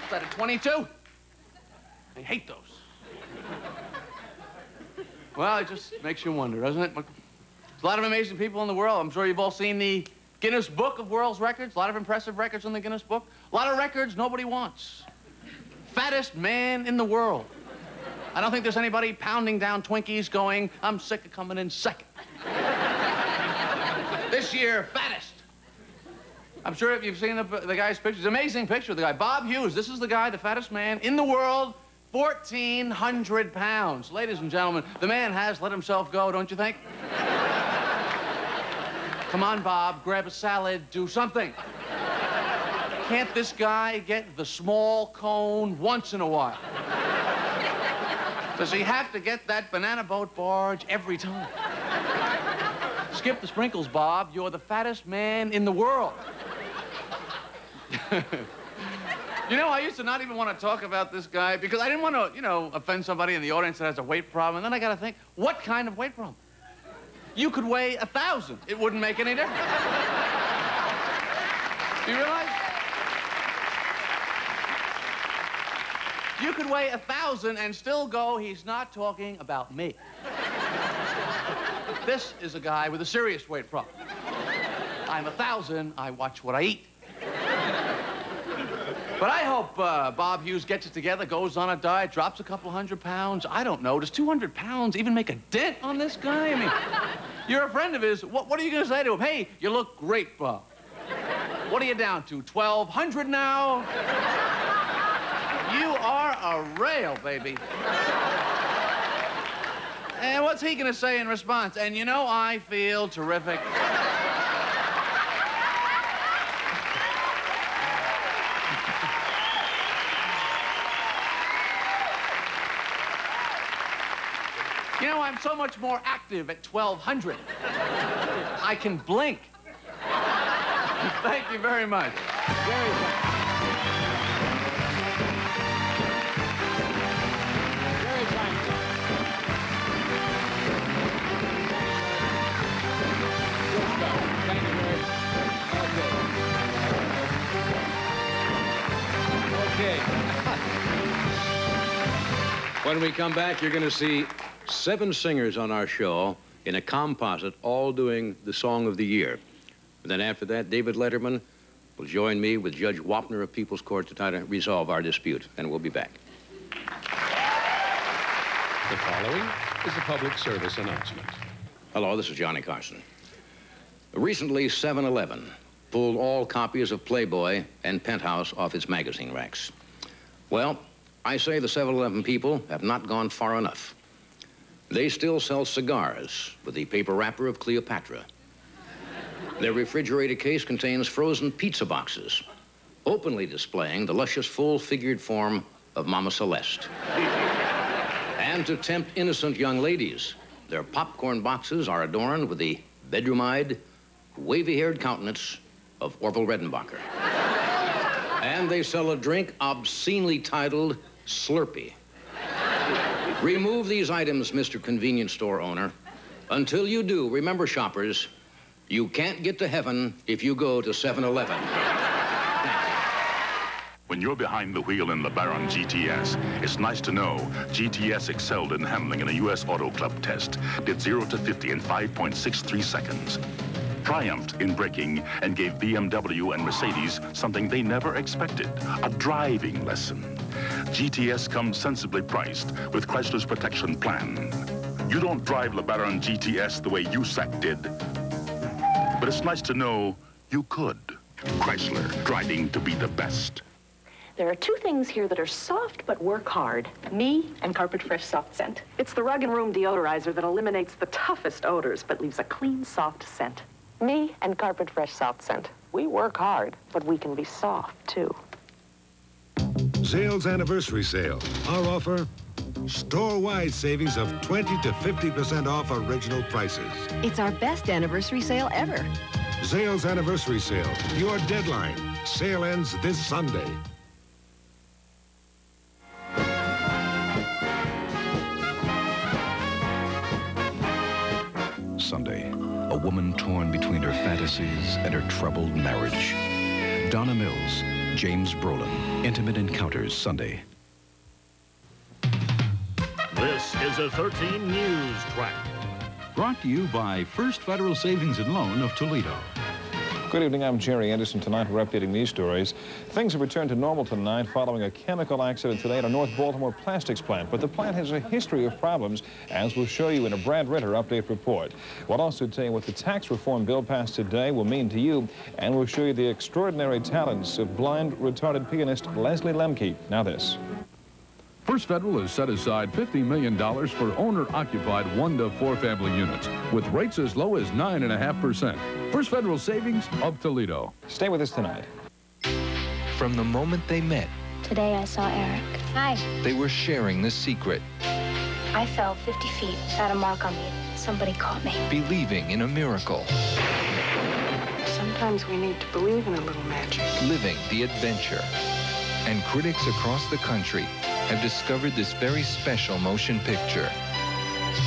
Is that a 22? I hate those. Well, it just makes you wonder, doesn't it? There's a lot of amazing people in the world. I'm sure you've all seen the Guinness Book of World's Records. A lot of impressive records in the Guinness Book. A lot of records nobody wants. Fattest man in the world. I don't think there's anybody pounding down Twinkies going, I'm sick of coming in second. this year, fattest. I'm sure if you've seen the, the guy's pictures, amazing picture of the guy. Bob Hughes, this is the guy, the fattest man in the world, 1,400 pounds. Ladies and gentlemen, the man has let himself go, don't you think? Come on, Bob, grab a salad, do something. Can't this guy get the small cone once in a while? Does he have to get that banana boat barge every time? Skip the sprinkles, Bob. You're the fattest man in the world. you know, I used to not even want to talk about this guy because I didn't want to, you know, offend somebody in the audience that has a weight problem. And then I got to think, what kind of weight problem? You could weigh a thousand. It wouldn't make any difference. Do you realize? You could weigh a thousand and still go, he's not talking about me. this is a guy with a serious weight problem. I'm a thousand, I watch what I eat. But I hope uh, Bob Hughes gets it together, goes on a diet, drops a couple hundred pounds. I don't know. Does 200 pounds even make a dent on this guy? I mean, you're a friend of his. What, what are you going to say to him? Hey, you look great, Bob. What are you down to? 1,200 now? You are a rail, baby. And what's he gonna say in response? And you know, I feel terrific. You know, I'm so much more active at 1200. I can blink. Thank you very much. Very much. When we come back, you're going to see seven singers on our show in a composite, all doing the song of the year. And then after that, David Letterman will join me with Judge Wapner of People's Court to try to resolve our dispute. And we'll be back. The following is a public service announcement. Hello, this is Johnny Carson. Recently, 7 Eleven pulled all copies of Playboy and Penthouse off its magazine racks. Well, I say the 7 Eleven people have not gone far enough. They still sell cigars with the paper wrapper of Cleopatra. Their refrigerator case contains frozen pizza boxes, openly displaying the luscious full-figured form of Mama Celeste. and to tempt innocent young ladies, their popcorn boxes are adorned with the bedroom-eyed, wavy-haired countenance of Orville Redenbacher. and they sell a drink obscenely titled Slurpee. Remove these items, Mr. Convenience Store owner. Until you do, remember, shoppers, you can't get to heaven if you go to 7-Eleven. When you're behind the wheel in LeBaron GTS, it's nice to know GTS excelled in handling in a U.S. Auto Club test, did 0 to 50 in 5.63 seconds, triumphed in braking, and gave BMW and Mercedes something they never expected, a driving lesson. GTS comes sensibly priced with Chrysler's protection plan. You don't drive LeBaron GTS the way USAC did, but it's nice to know you could. Chrysler, driving to be the best. There are two things here that are soft but work hard. Me and Carpet Fresh Soft Scent. It's the rug and room deodorizer that eliminates the toughest odors but leaves a clean, soft scent. Me and Carpet Fresh Soft Scent. We work hard, but we can be soft, too. Zales Anniversary Sale. Our offer, store-wide savings of 20 to 50% off original prices. It's our best anniversary sale ever. Zales Anniversary Sale. Your deadline. Sale ends this Sunday. Sunday, a woman torn between her fantasies and her troubled marriage. Donna Mills, James Brolin, Intimate Encounters Sunday. This is a 13 News Track. Brought to you by First Federal Savings and Loan of Toledo. Good evening, I'm Jerry Anderson. Tonight we're updating these stories. Things have returned to normal tonight following a chemical accident today at a North Baltimore plastics plant. But the plant has a history of problems, as we'll show you in a Brad Ritter update report. We'll also tell you what the tax reform bill passed today will mean to you, and we'll show you the extraordinary talents of blind, retarded pianist Leslie Lemke. Now this. First Federal has set aside $50 million for owner-occupied one to four family units with rates as low as 9.5%. First Federal Savings of Toledo. Stay with us tonight. From the moment they met, Today I saw Eric. Hi. they were sharing the secret, I fell 50 feet, had a mark on me. Somebody caught me. believing in a miracle, Sometimes we need to believe in a little magic. living the adventure. And critics across the country have discovered this very special motion picture,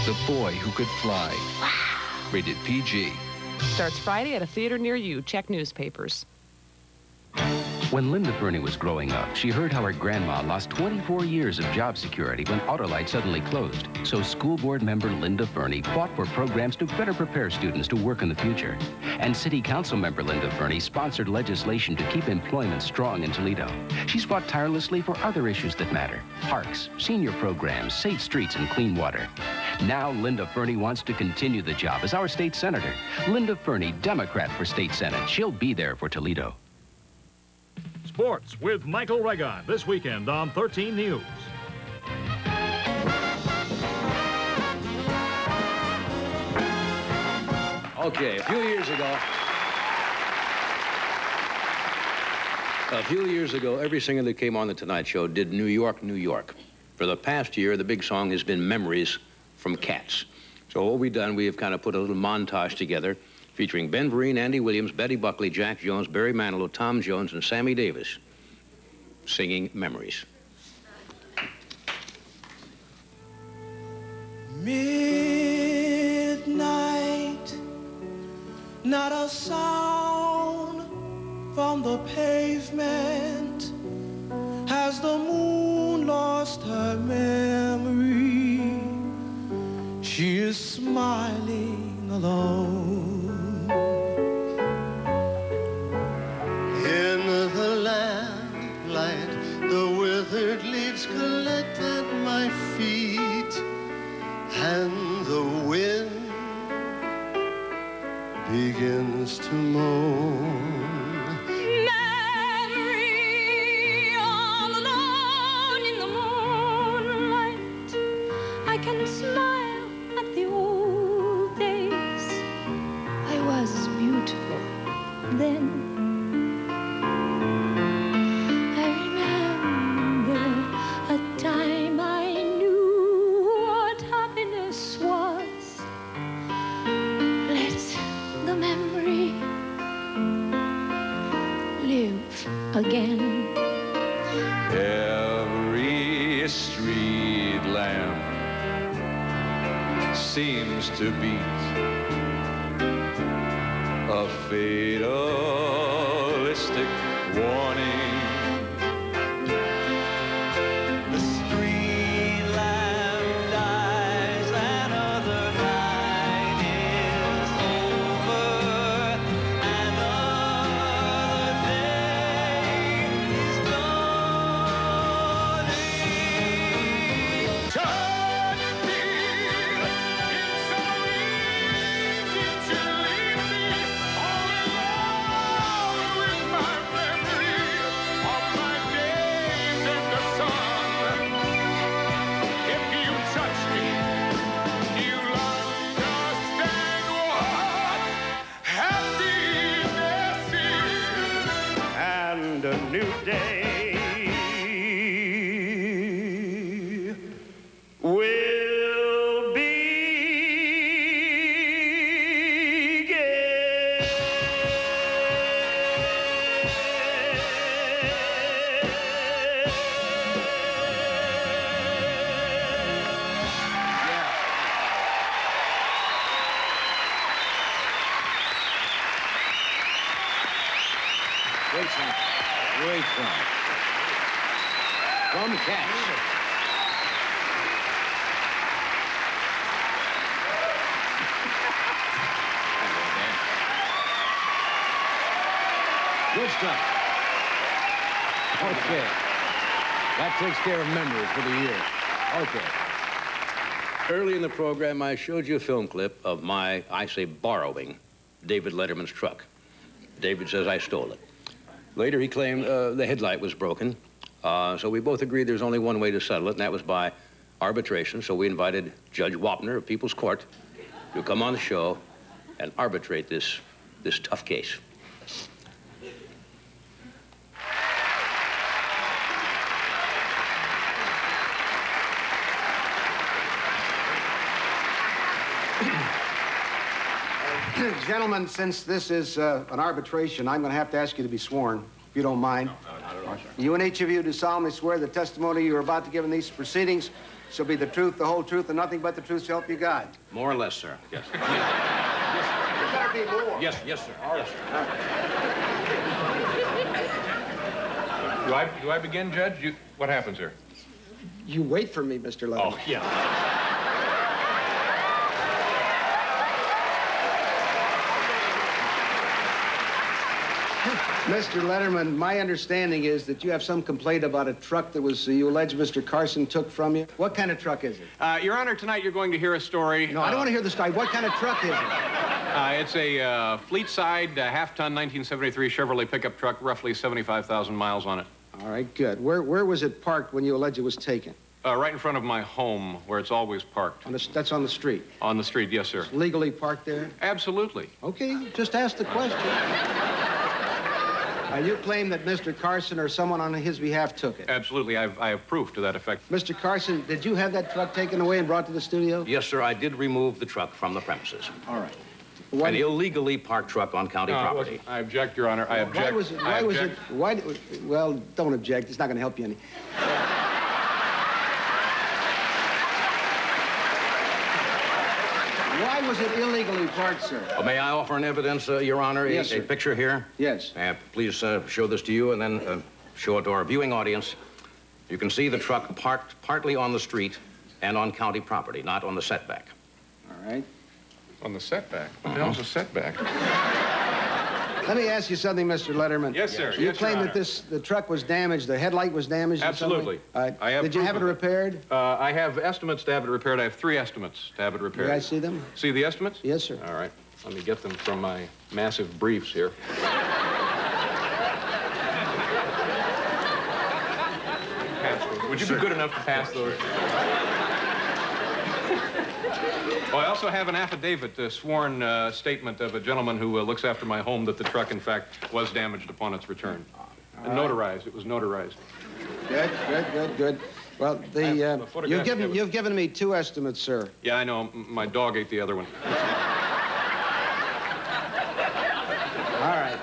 The Boy Who Could Fly. Rated PG. Starts Friday at a theater near you. Check newspapers. When Linda Furney was growing up, she heard how her grandma lost 24 years of job security when Autolite suddenly closed. So school board member Linda Furney fought for programs to better prepare students to work in the future. And city council member Linda Furney sponsored legislation to keep employment strong in Toledo. She's fought tirelessly for other issues that matter. Parks, senior programs, safe streets, and clean water. Now Linda Furney wants to continue the job as our state senator. Linda Furney, Democrat for state senate. She'll be there for Toledo. Sports with Michael Regon this weekend on 13 News. Okay, a few years ago, a few years ago, every singer that came on the Tonight Show did New York, New York. For the past year, the big song has been Memories from Cats. So what we've done, we have kind of put a little montage together featuring Ben Vereen, Andy Williams, Betty Buckley, Jack Jones, Barry Manilow, Tom Jones, and Sammy Davis singing Memories. Midnight, not a sound from the pavement. Has the moon lost her memory? She is smiling alone. At my feet, and the wind begins to moan. To beat care of memories for the year. Okay. Early in the program, I showed you a film clip of my, I say, borrowing David Letterman's truck. David says I stole it. Later, he claimed uh, the headlight was broken. Uh, so we both agreed there's only one way to settle it, and that was by arbitration. So we invited Judge Wapner of People's Court to come on the show and arbitrate this, this tough case. Gentlemen, since this is uh, an arbitration, I'm going to have to ask you to be sworn, if you don't mind. You and each of you do solemnly swear the testimony you are about to give in these proceedings shall be the truth, the whole truth, and nothing but the truth shall help you God. More or less, sir. Yes. You better be more. Yes, yes, sir. Yes, sir. Do I, do I begin, Judge? You, what happens here? You wait for me, Mr. Letterman. Oh, yeah. Mr. Letterman, my understanding is that you have some complaint about a truck that was, uh, you allege Mr. Carson took from you. What kind of truck is it? Uh, Your Honor, tonight you're going to hear a story. No, I don't want to hear the story. What kind of truck is it? Uh, it's a uh, fleet-side, uh, half-ton 1973 Chevrolet pickup truck, roughly 75,000 miles on it. All right, good. Where, where was it parked when you allege it was taken? Uh, right in front of my home, where it's always parked. On the, that's on the street? On the street, yes, sir. Legally parked there? Absolutely. Okay, just ask the question. Uh, you claim that Mr. Carson or someone on his behalf took it. Absolutely. I've, I have proof to that effect. Mr. Carson, did you have that truck taken away and brought to the studio? Yes, sir. I did remove the truck from the premises. All right. An illegally parked truck on county No, property. I object, Your Honor. I object. Why was it? I Why was it? Why? Well, don't object. It's not going to help you any. Why was it illegally parked, sir? Uh, may I offer an evidence, uh, Your Honor? A- Yes, a, sir. picture here? Yes. Uh, please uh, show this to you and then uh, show it to our viewing audience. You can see the truck parked partly on the street and on county property, not on the setback. All right. On the setback? What the hell's a setback? Let me ask you something, Mr. Letterman. Yes, sir. You Yes, claim that this the truck was damaged. The headlight was damaged. in some way? Absolutely. All right. I have Did you have it repaired? Uh, I have estimates to have it repaired. I have three estimates to have it repaired. May I see them? See the estimates? Yes, sir. All right. Let me get them from my massive briefs here. Pass those. Would you be good enough to pass those? Oh, I also have an affidavit, a sworn uh, statement of a gentleman who uh, looks after my home that the truck, in fact, was damaged upon its return. And right. notarized. It was notarized. Good, good, good, good. Well, the uh, have you've given you've given me two estimates, sir. Yeah, I know. M- My dog ate the other one. All right.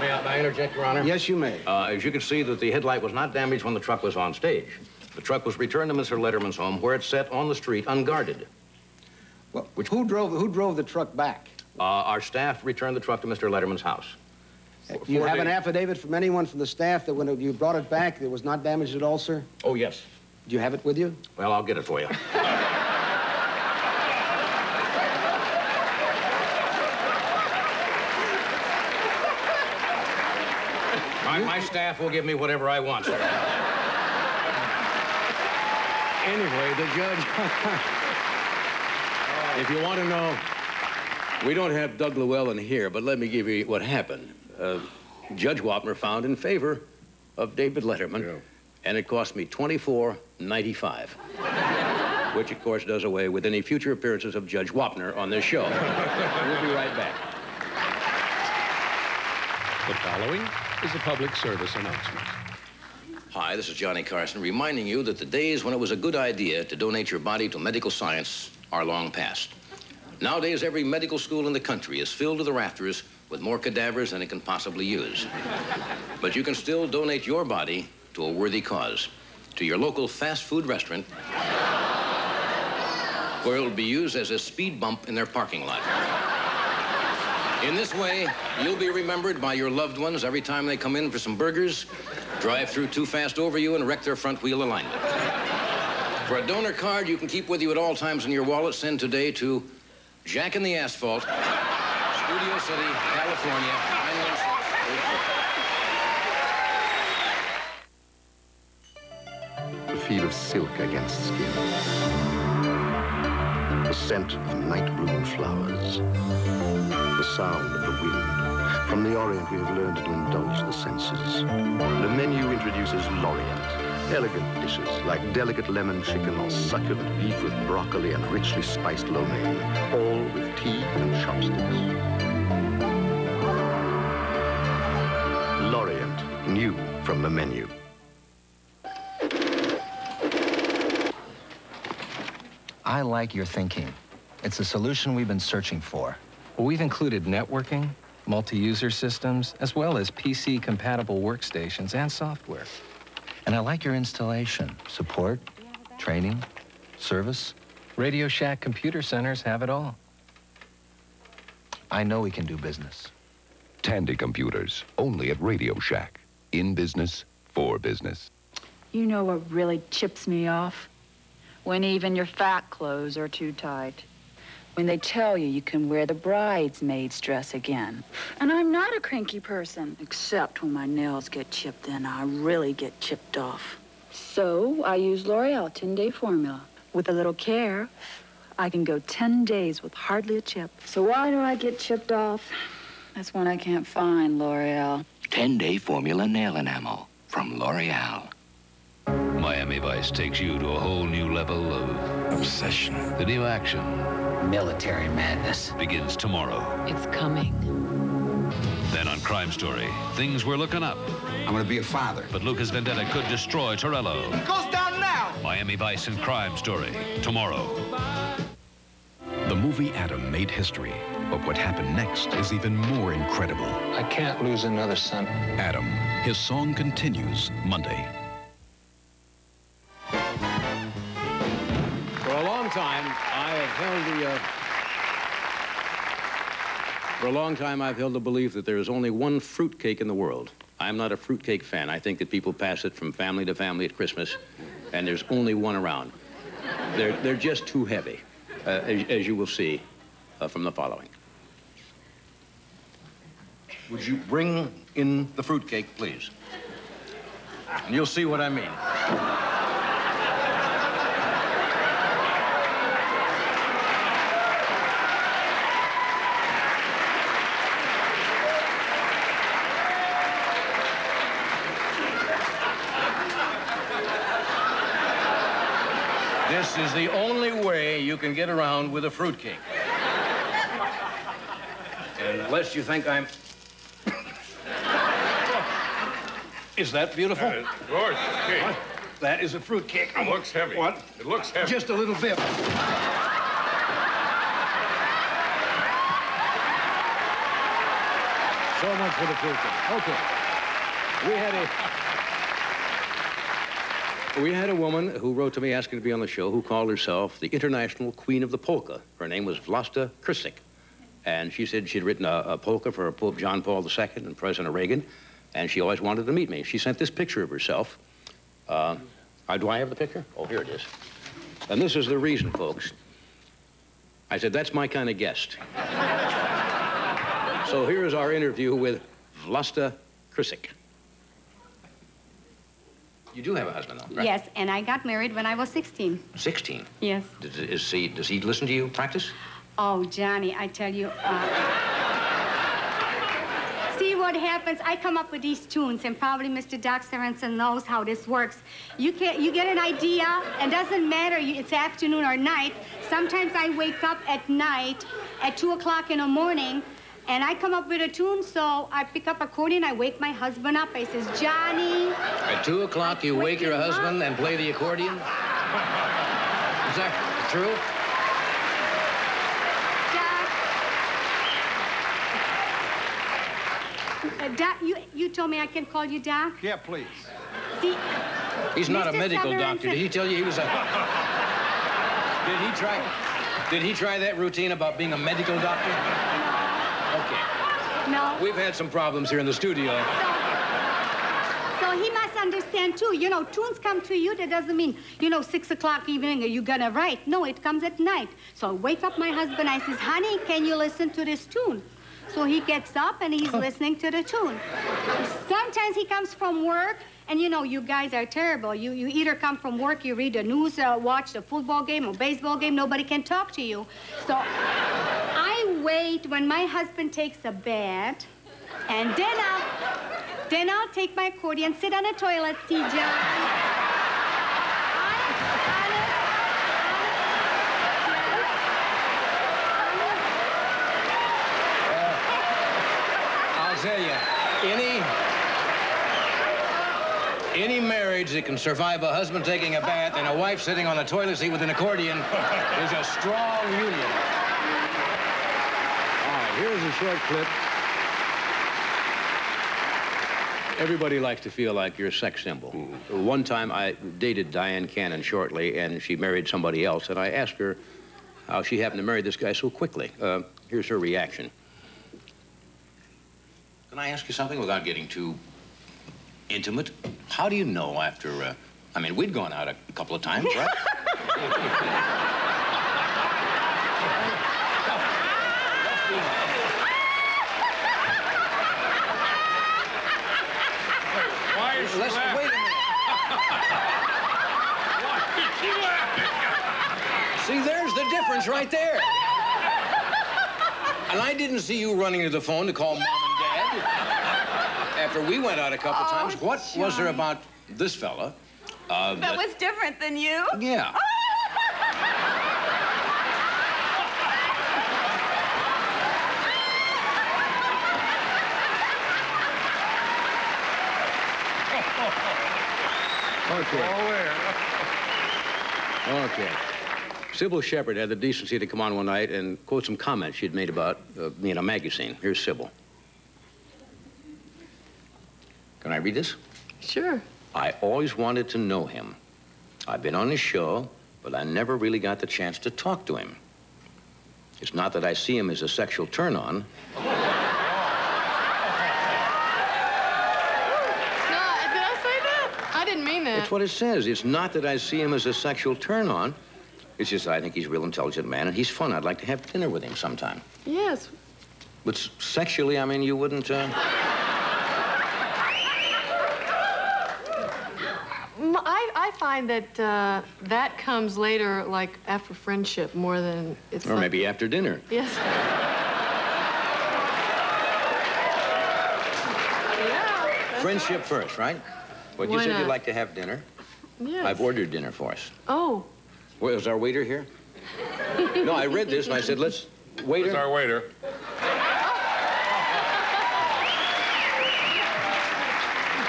May I, may I interject, Your Honor? Yes, you may. Uh, as you can see that the headlight was not damaged when the truck was on stage. The truck was returned to Mr. Letterman's home where it sat on the street unguarded. Well, who drove who drove the truck back? Uh, our staff returned the truck to Mr. Letterman's house. Do you have an affidavit from anyone from the staff that when you brought it back, it was not damaged at all, sir? Oh, yes. Do you have it with you? Well, I'll get it for you. my, my staff will give me whatever I want, sir. Anyway, the judge. if you want to know, we don't have Doug Llewellyn here, but let me give you what happened. Uh, Judge Wapner found in favor of David Letterman, and it cost me $24.95, which, of course, does away with any future appearances of Judge Wapner on this show. we'll be right back. The following is a public service announcement. Hi, this is Johnny Carson, reminding you that the days when it was a good idea to donate your body to medical science are long past. Nowadays, every medical school in the country is filled to the rafters with more cadavers than it can possibly use. But you can still donate your body to a worthy cause, to your local fast food restaurant, where it will be used as a speed bump in their parking lot. In this way, you'll be remembered by your loved ones every time they come in for some burgers, drive through too fast over you, and wreck their front wheel alignment. For a donor card you can keep with you at all times in your wallet, send today to Jack in the Asphalt, Studio City, California. The feel of silk against skin. The scent of night-blooming flowers. The sound of the wind. From the Orient, we have learned to indulge the senses. The menu introduces Lorient. Elegant dishes like delicate lemon chicken or succulent beef with broccoli and richly spiced lo mein, all with tea and chopsticks. Lorient, new from the menu. I like your thinking. It's a solution we've been searching for. We've included networking, multi-user systems, as well as PC-compatible workstations and software. And I like your installation, support, training, service. Radio Shack computer centers have it all. I know we can do business. Tandy Computers, only at Radio Shack. In business, for business. You know what really chips me off? When even your fat clothes are too tight. When they tell you you can wear the bridesmaid's dress again. And I'm not a cranky person, except when my nails get chipped in, I really get chipped off. So I use L'Oreal 10-day formula. With a little care, I can go 10 days with hardly a chip. So why do I get chipped off? That's when I can't find L'Oreal. 10-day formula nail enamel from L'Oreal. Miami Vice takes you to a whole new level of obsession. The new action. Military madness. Begins tomorrow. It's coming. Then on Crime Story, things were looking up. I'm gonna be a father. But Luca's Vendetta could destroy Torello. Goes down now! Miami Vice and Crime Story, tomorrow. The movie Adam made history, but what happened next is even more incredible. I can't lose another son. Adam, his song continues Monday. Long time, I have held the. Uh, for a long time, I've held the belief that there is only one fruitcake in the world. I'm not a fruitcake fan. I think that people pass it from family to family at Christmas, and there's only one around. They're, they're just too heavy, uh, as, as you will see uh, from the following. Would you bring in the fruitcake, please? And you'll see what I mean. This is the only way you can get around with a fruitcake. Unless you think I'm... is that beautiful? That is gorgeous cake. What? That is a fruitcake. It looks heavy. What? It looks heavy. Just a little bit. So much for the fruitcake. Okay. We had a... We had a woman who wrote to me asking to be on the show who called herself the International Queen of the Polka. Her name was Vlasta Krysik. And she said she'd written a, a polka for Pope John Paul II and President Reagan, and she always wanted to meet me. She sent this picture of herself. Uh, do I have the picture? Oh, here it is. And this is the reason, folks. I said, that's my kind of guest. so here is our interview with Vlasta Krysik. You do have a husband, though, right? Yes, and I got married when I was 16. 16. Yes. Does, is he, does he listen to you practice? Oh, Johnny, I tell you. Uh... See what happens? I come up with these tunes, and probably Mr. Doc Sorensen knows how this works. You can you get an idea, and doesn't matter it's afternoon or night. Sometimes I wake up at night at two o'clock in the morning, and I come up with a tune. So I pick up accordion, I wake my husband up. I says, Johnny. At two o'clock, you wake your husband and play the accordion. Is that true? Uh, Doc, you, you told me I can call you Doc? Yeah, please. See, He's not a medical Sorensen- doctor. Did he tell you he was a... Did he try... Did he try that routine about being a medical doctor? No. We've had some problems here in the studio. So, So he must understand too. You know, tunes come to you. That doesn't mean, you know, six o'clock evening are you gonna write. No, it comes at night. So I wake up my husband. I says, honey, can you listen to this tune? So he gets up and he's listening to the tune. Sometimes he comes from work. And you know, you guys are terrible. You, you either come from work, you read the news, uh, watch the football game or baseball game, nobody can talk to you. So I wait when my husband takes a bath, and then I'll, then I'll take my accordion, sit on the toilet, see John. I'll tell you, any any marriage that can survive a husband taking a bath and a wife sitting on a toilet seat with an accordion is a strong union. All right, here's a short clip. Everybody likes to feel like you're a sex symbol. One time I dated Dyan Cannon shortly, and she married somebody else, and I asked her how she happened to marry this guy so quickly. Uh, here's her reaction. Can I ask you something without getting too intimate? How do you know after, uh, I mean, we'd gone out a couple of times, right? Why is she Let's- laughing? wait a minute. Why is she laughing? See, there's the difference right there. And I didn't see you running to the phone to call mom and dad after we went out a couple Oh, times. What was there about this fella? Uh, That was different than you? Yeah. Okay. Okay. Cybill Shepherd had the decency to come on one night and quote some comments she'd made about uh, me in a magazine. Here's Cybill. Can I read this? Sure. I always wanted to know him. I've been on his show, but I never really got the chance to talk to him. It's not that I see him as a sexual turn on. No, did I say that? I didn't mean that. That's what it says. It's not that I see him as a sexual turn on. It's just I think he's a real intelligent man and he's fun. I'd like to have dinner with him sometime. Yes. But sexually, I mean, you wouldn't. Uh... M- I, I find that uh, that comes later, like after friendship, more than it's. Or like- maybe after dinner. Yes. yeah. Friendship first, right? But you said not? you'd like to have dinner. Yes. I've ordered dinner for us. Oh. Where is our waiter here? no, I read this and I said, let's. Waiter? Where's our waiter?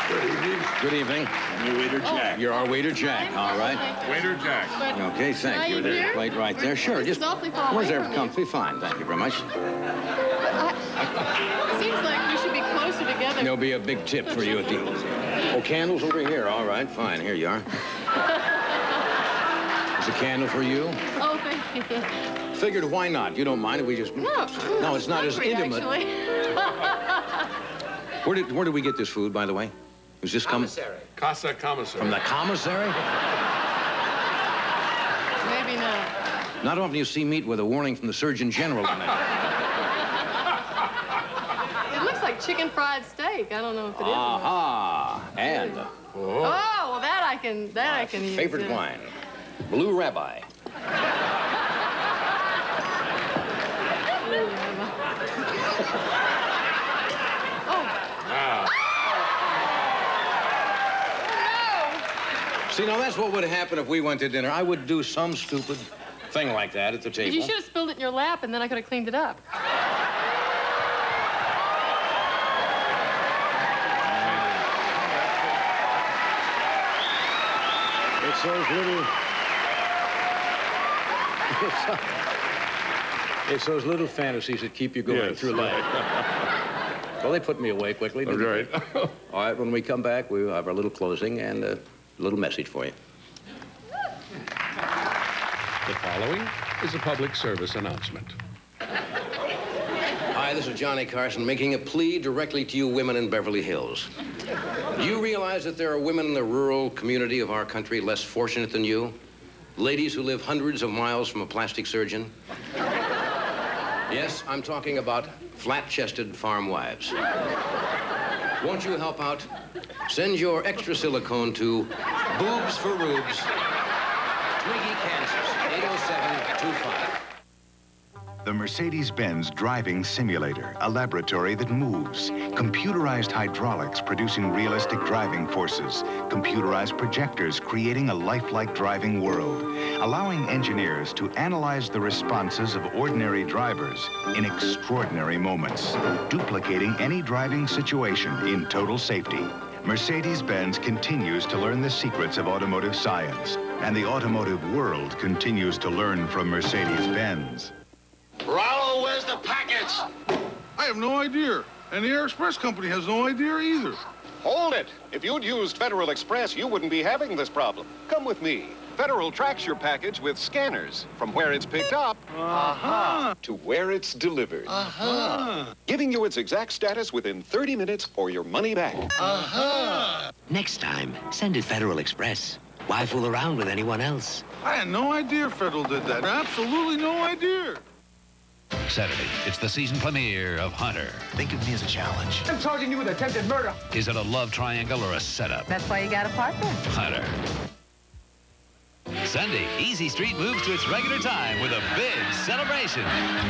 Good evening. Good evening. I'm Your waiter, oh, Jack. You're our waiter, Jack. All right. Waiter Jack. Okay, thank you. you There, here? right, right there. Sure, This just is awfully far where's away there from you. comfy? Fine, thank you very much. It seems like we should be closer together. There'll be a big tip for you at the. Oh, candles over here. All right, fine. Here you are. It's a candle for you. Oh, thank you. Figured why not? You don't mind if we just. No. No, it's not as intimate. Where did where did we get this food, by the way? Was this come Casa Commissary. from the commissary? Maybe not. Not often you see meat with a warning from the Surgeon General on it. It looks like chicken fried steak. I don't know if it is. or not. Aha! And uh, oh. oh, well, that I can. That I can use. favorite yeah. wine, Blue Rabbi. See, now that's what would happen if we went to dinner. I would do some stupid thing like that at the But table. you should have spilled it in your lap, and then I could have cleaned it up. Mm. It's those little. It's those little fantasies that keep you going Yes. through life. well, they put me away quickly. That's didn't right. they? All right, when we come back, we'll have our little closing and uh, a little message for you. The following is a public service announcement. Hi Hi, this is Johnny Carson making a plea directly to you women in Beverly Hills. Do you realize that there are women in the rural community of our country less fortunate than you? Ladies who live hundreds of miles from a plastic surgeon? Yes, I'm talking about flat-chested farm wives. Won't you help out? Send your extra silicone to Boobs for Rubes, The Mercedes-Benz Driving Simulator, a laboratory that moves. Computerized hydraulics producing realistic driving forces. Computerized projectors creating a lifelike driving world. Allowing engineers to analyze the responses of ordinary drivers in extraordinary moments. Duplicating any driving situation in total safety. Mercedes-Benz continues to learn the secrets of automotive science. And the automotive world continues to learn from Mercedes-Benz. Rollo, where's the package? I have no idea. And the Air Express Company has no idea either. Hold it. If you'd used Federal Express, you wouldn't be having this problem. Come with me. Federal tracks your package with scanners from where it's picked up Uh-huh. to where it's delivered. Uh-huh. Giving you its exact status within 30 minutes or your money back. Uh-huh. Next time, send it Federal Express. Why fool around with anyone else? I had no idea Federal did that. Absolutely no idea. Saturday, it's the season premiere of Hunter. Think of me as a challenge. I'm charging you with attempted murder. Is it a love triangle or a setup? That's why you got a partner. Hunter. Sunday, Easy Street moves to its regular time with a big celebration.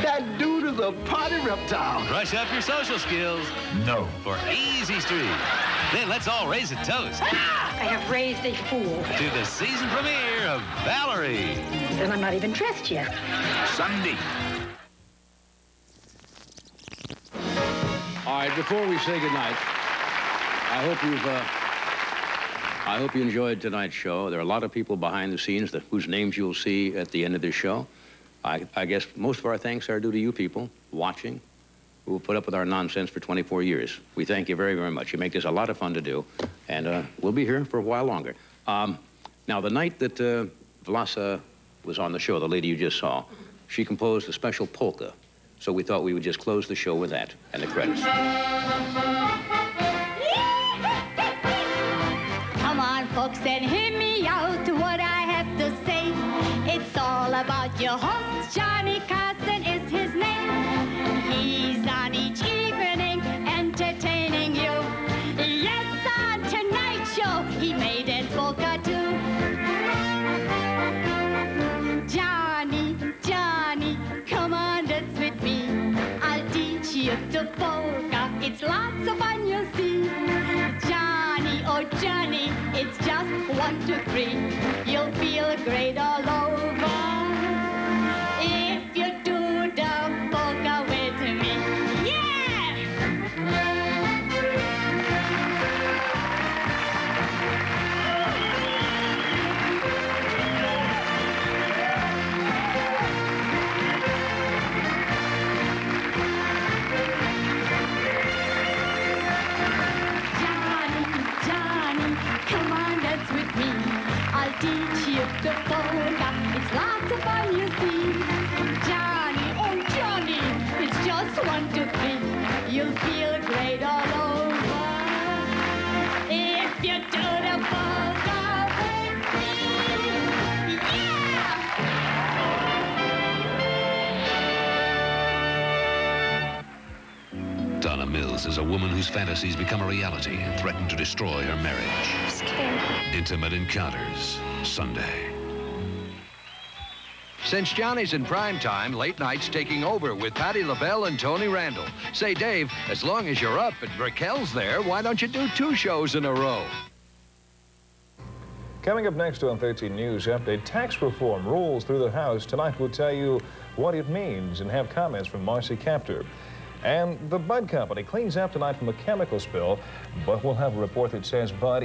That dude is a party reptile. Brush up your social skills. No. For Easy Street. Then let's all raise a toast ah! I have raised a fool. to the season premiere of Valerie. And I'm not even dressed yet. Sunday. All right, before we say goodnight, I hope you've, uh, I hope you enjoyed tonight's show. There are a lot of people behind the scenes that, whose names you'll see at the end of this show. I, I guess most of our thanks are due to you people watching, who have put up with our nonsense for 24 years. We thank you very, very much. You make this a lot of fun to do, and uh, we'll be here for a while longer. Um, now, the night that uh, Vlasta was on the show, the lady you just saw, she composed a special polka. So we thought we would just close the show with that and the credits. Come on, folks, and hear me out what I have to say. It's all about your host, Johnny Carson one, a woman whose fantasies become a reality and threaten to destroy her marriage. scared. Intimate Encounters, Sunday. Since Johnny's in prime time, late night's taking over with Patti LaBelle and Tony Randall. Say, Dave, as long as you're up and Raquel's there, why don't you do two shows in a row? Coming up next on 13 News Update, tax reform rolls through the House. Tonight we'll tell you what it means and have comments from Marcy Kaptur. And the Budd Company cleans up tonight from a chemical spill, but we'll have a report that says Budd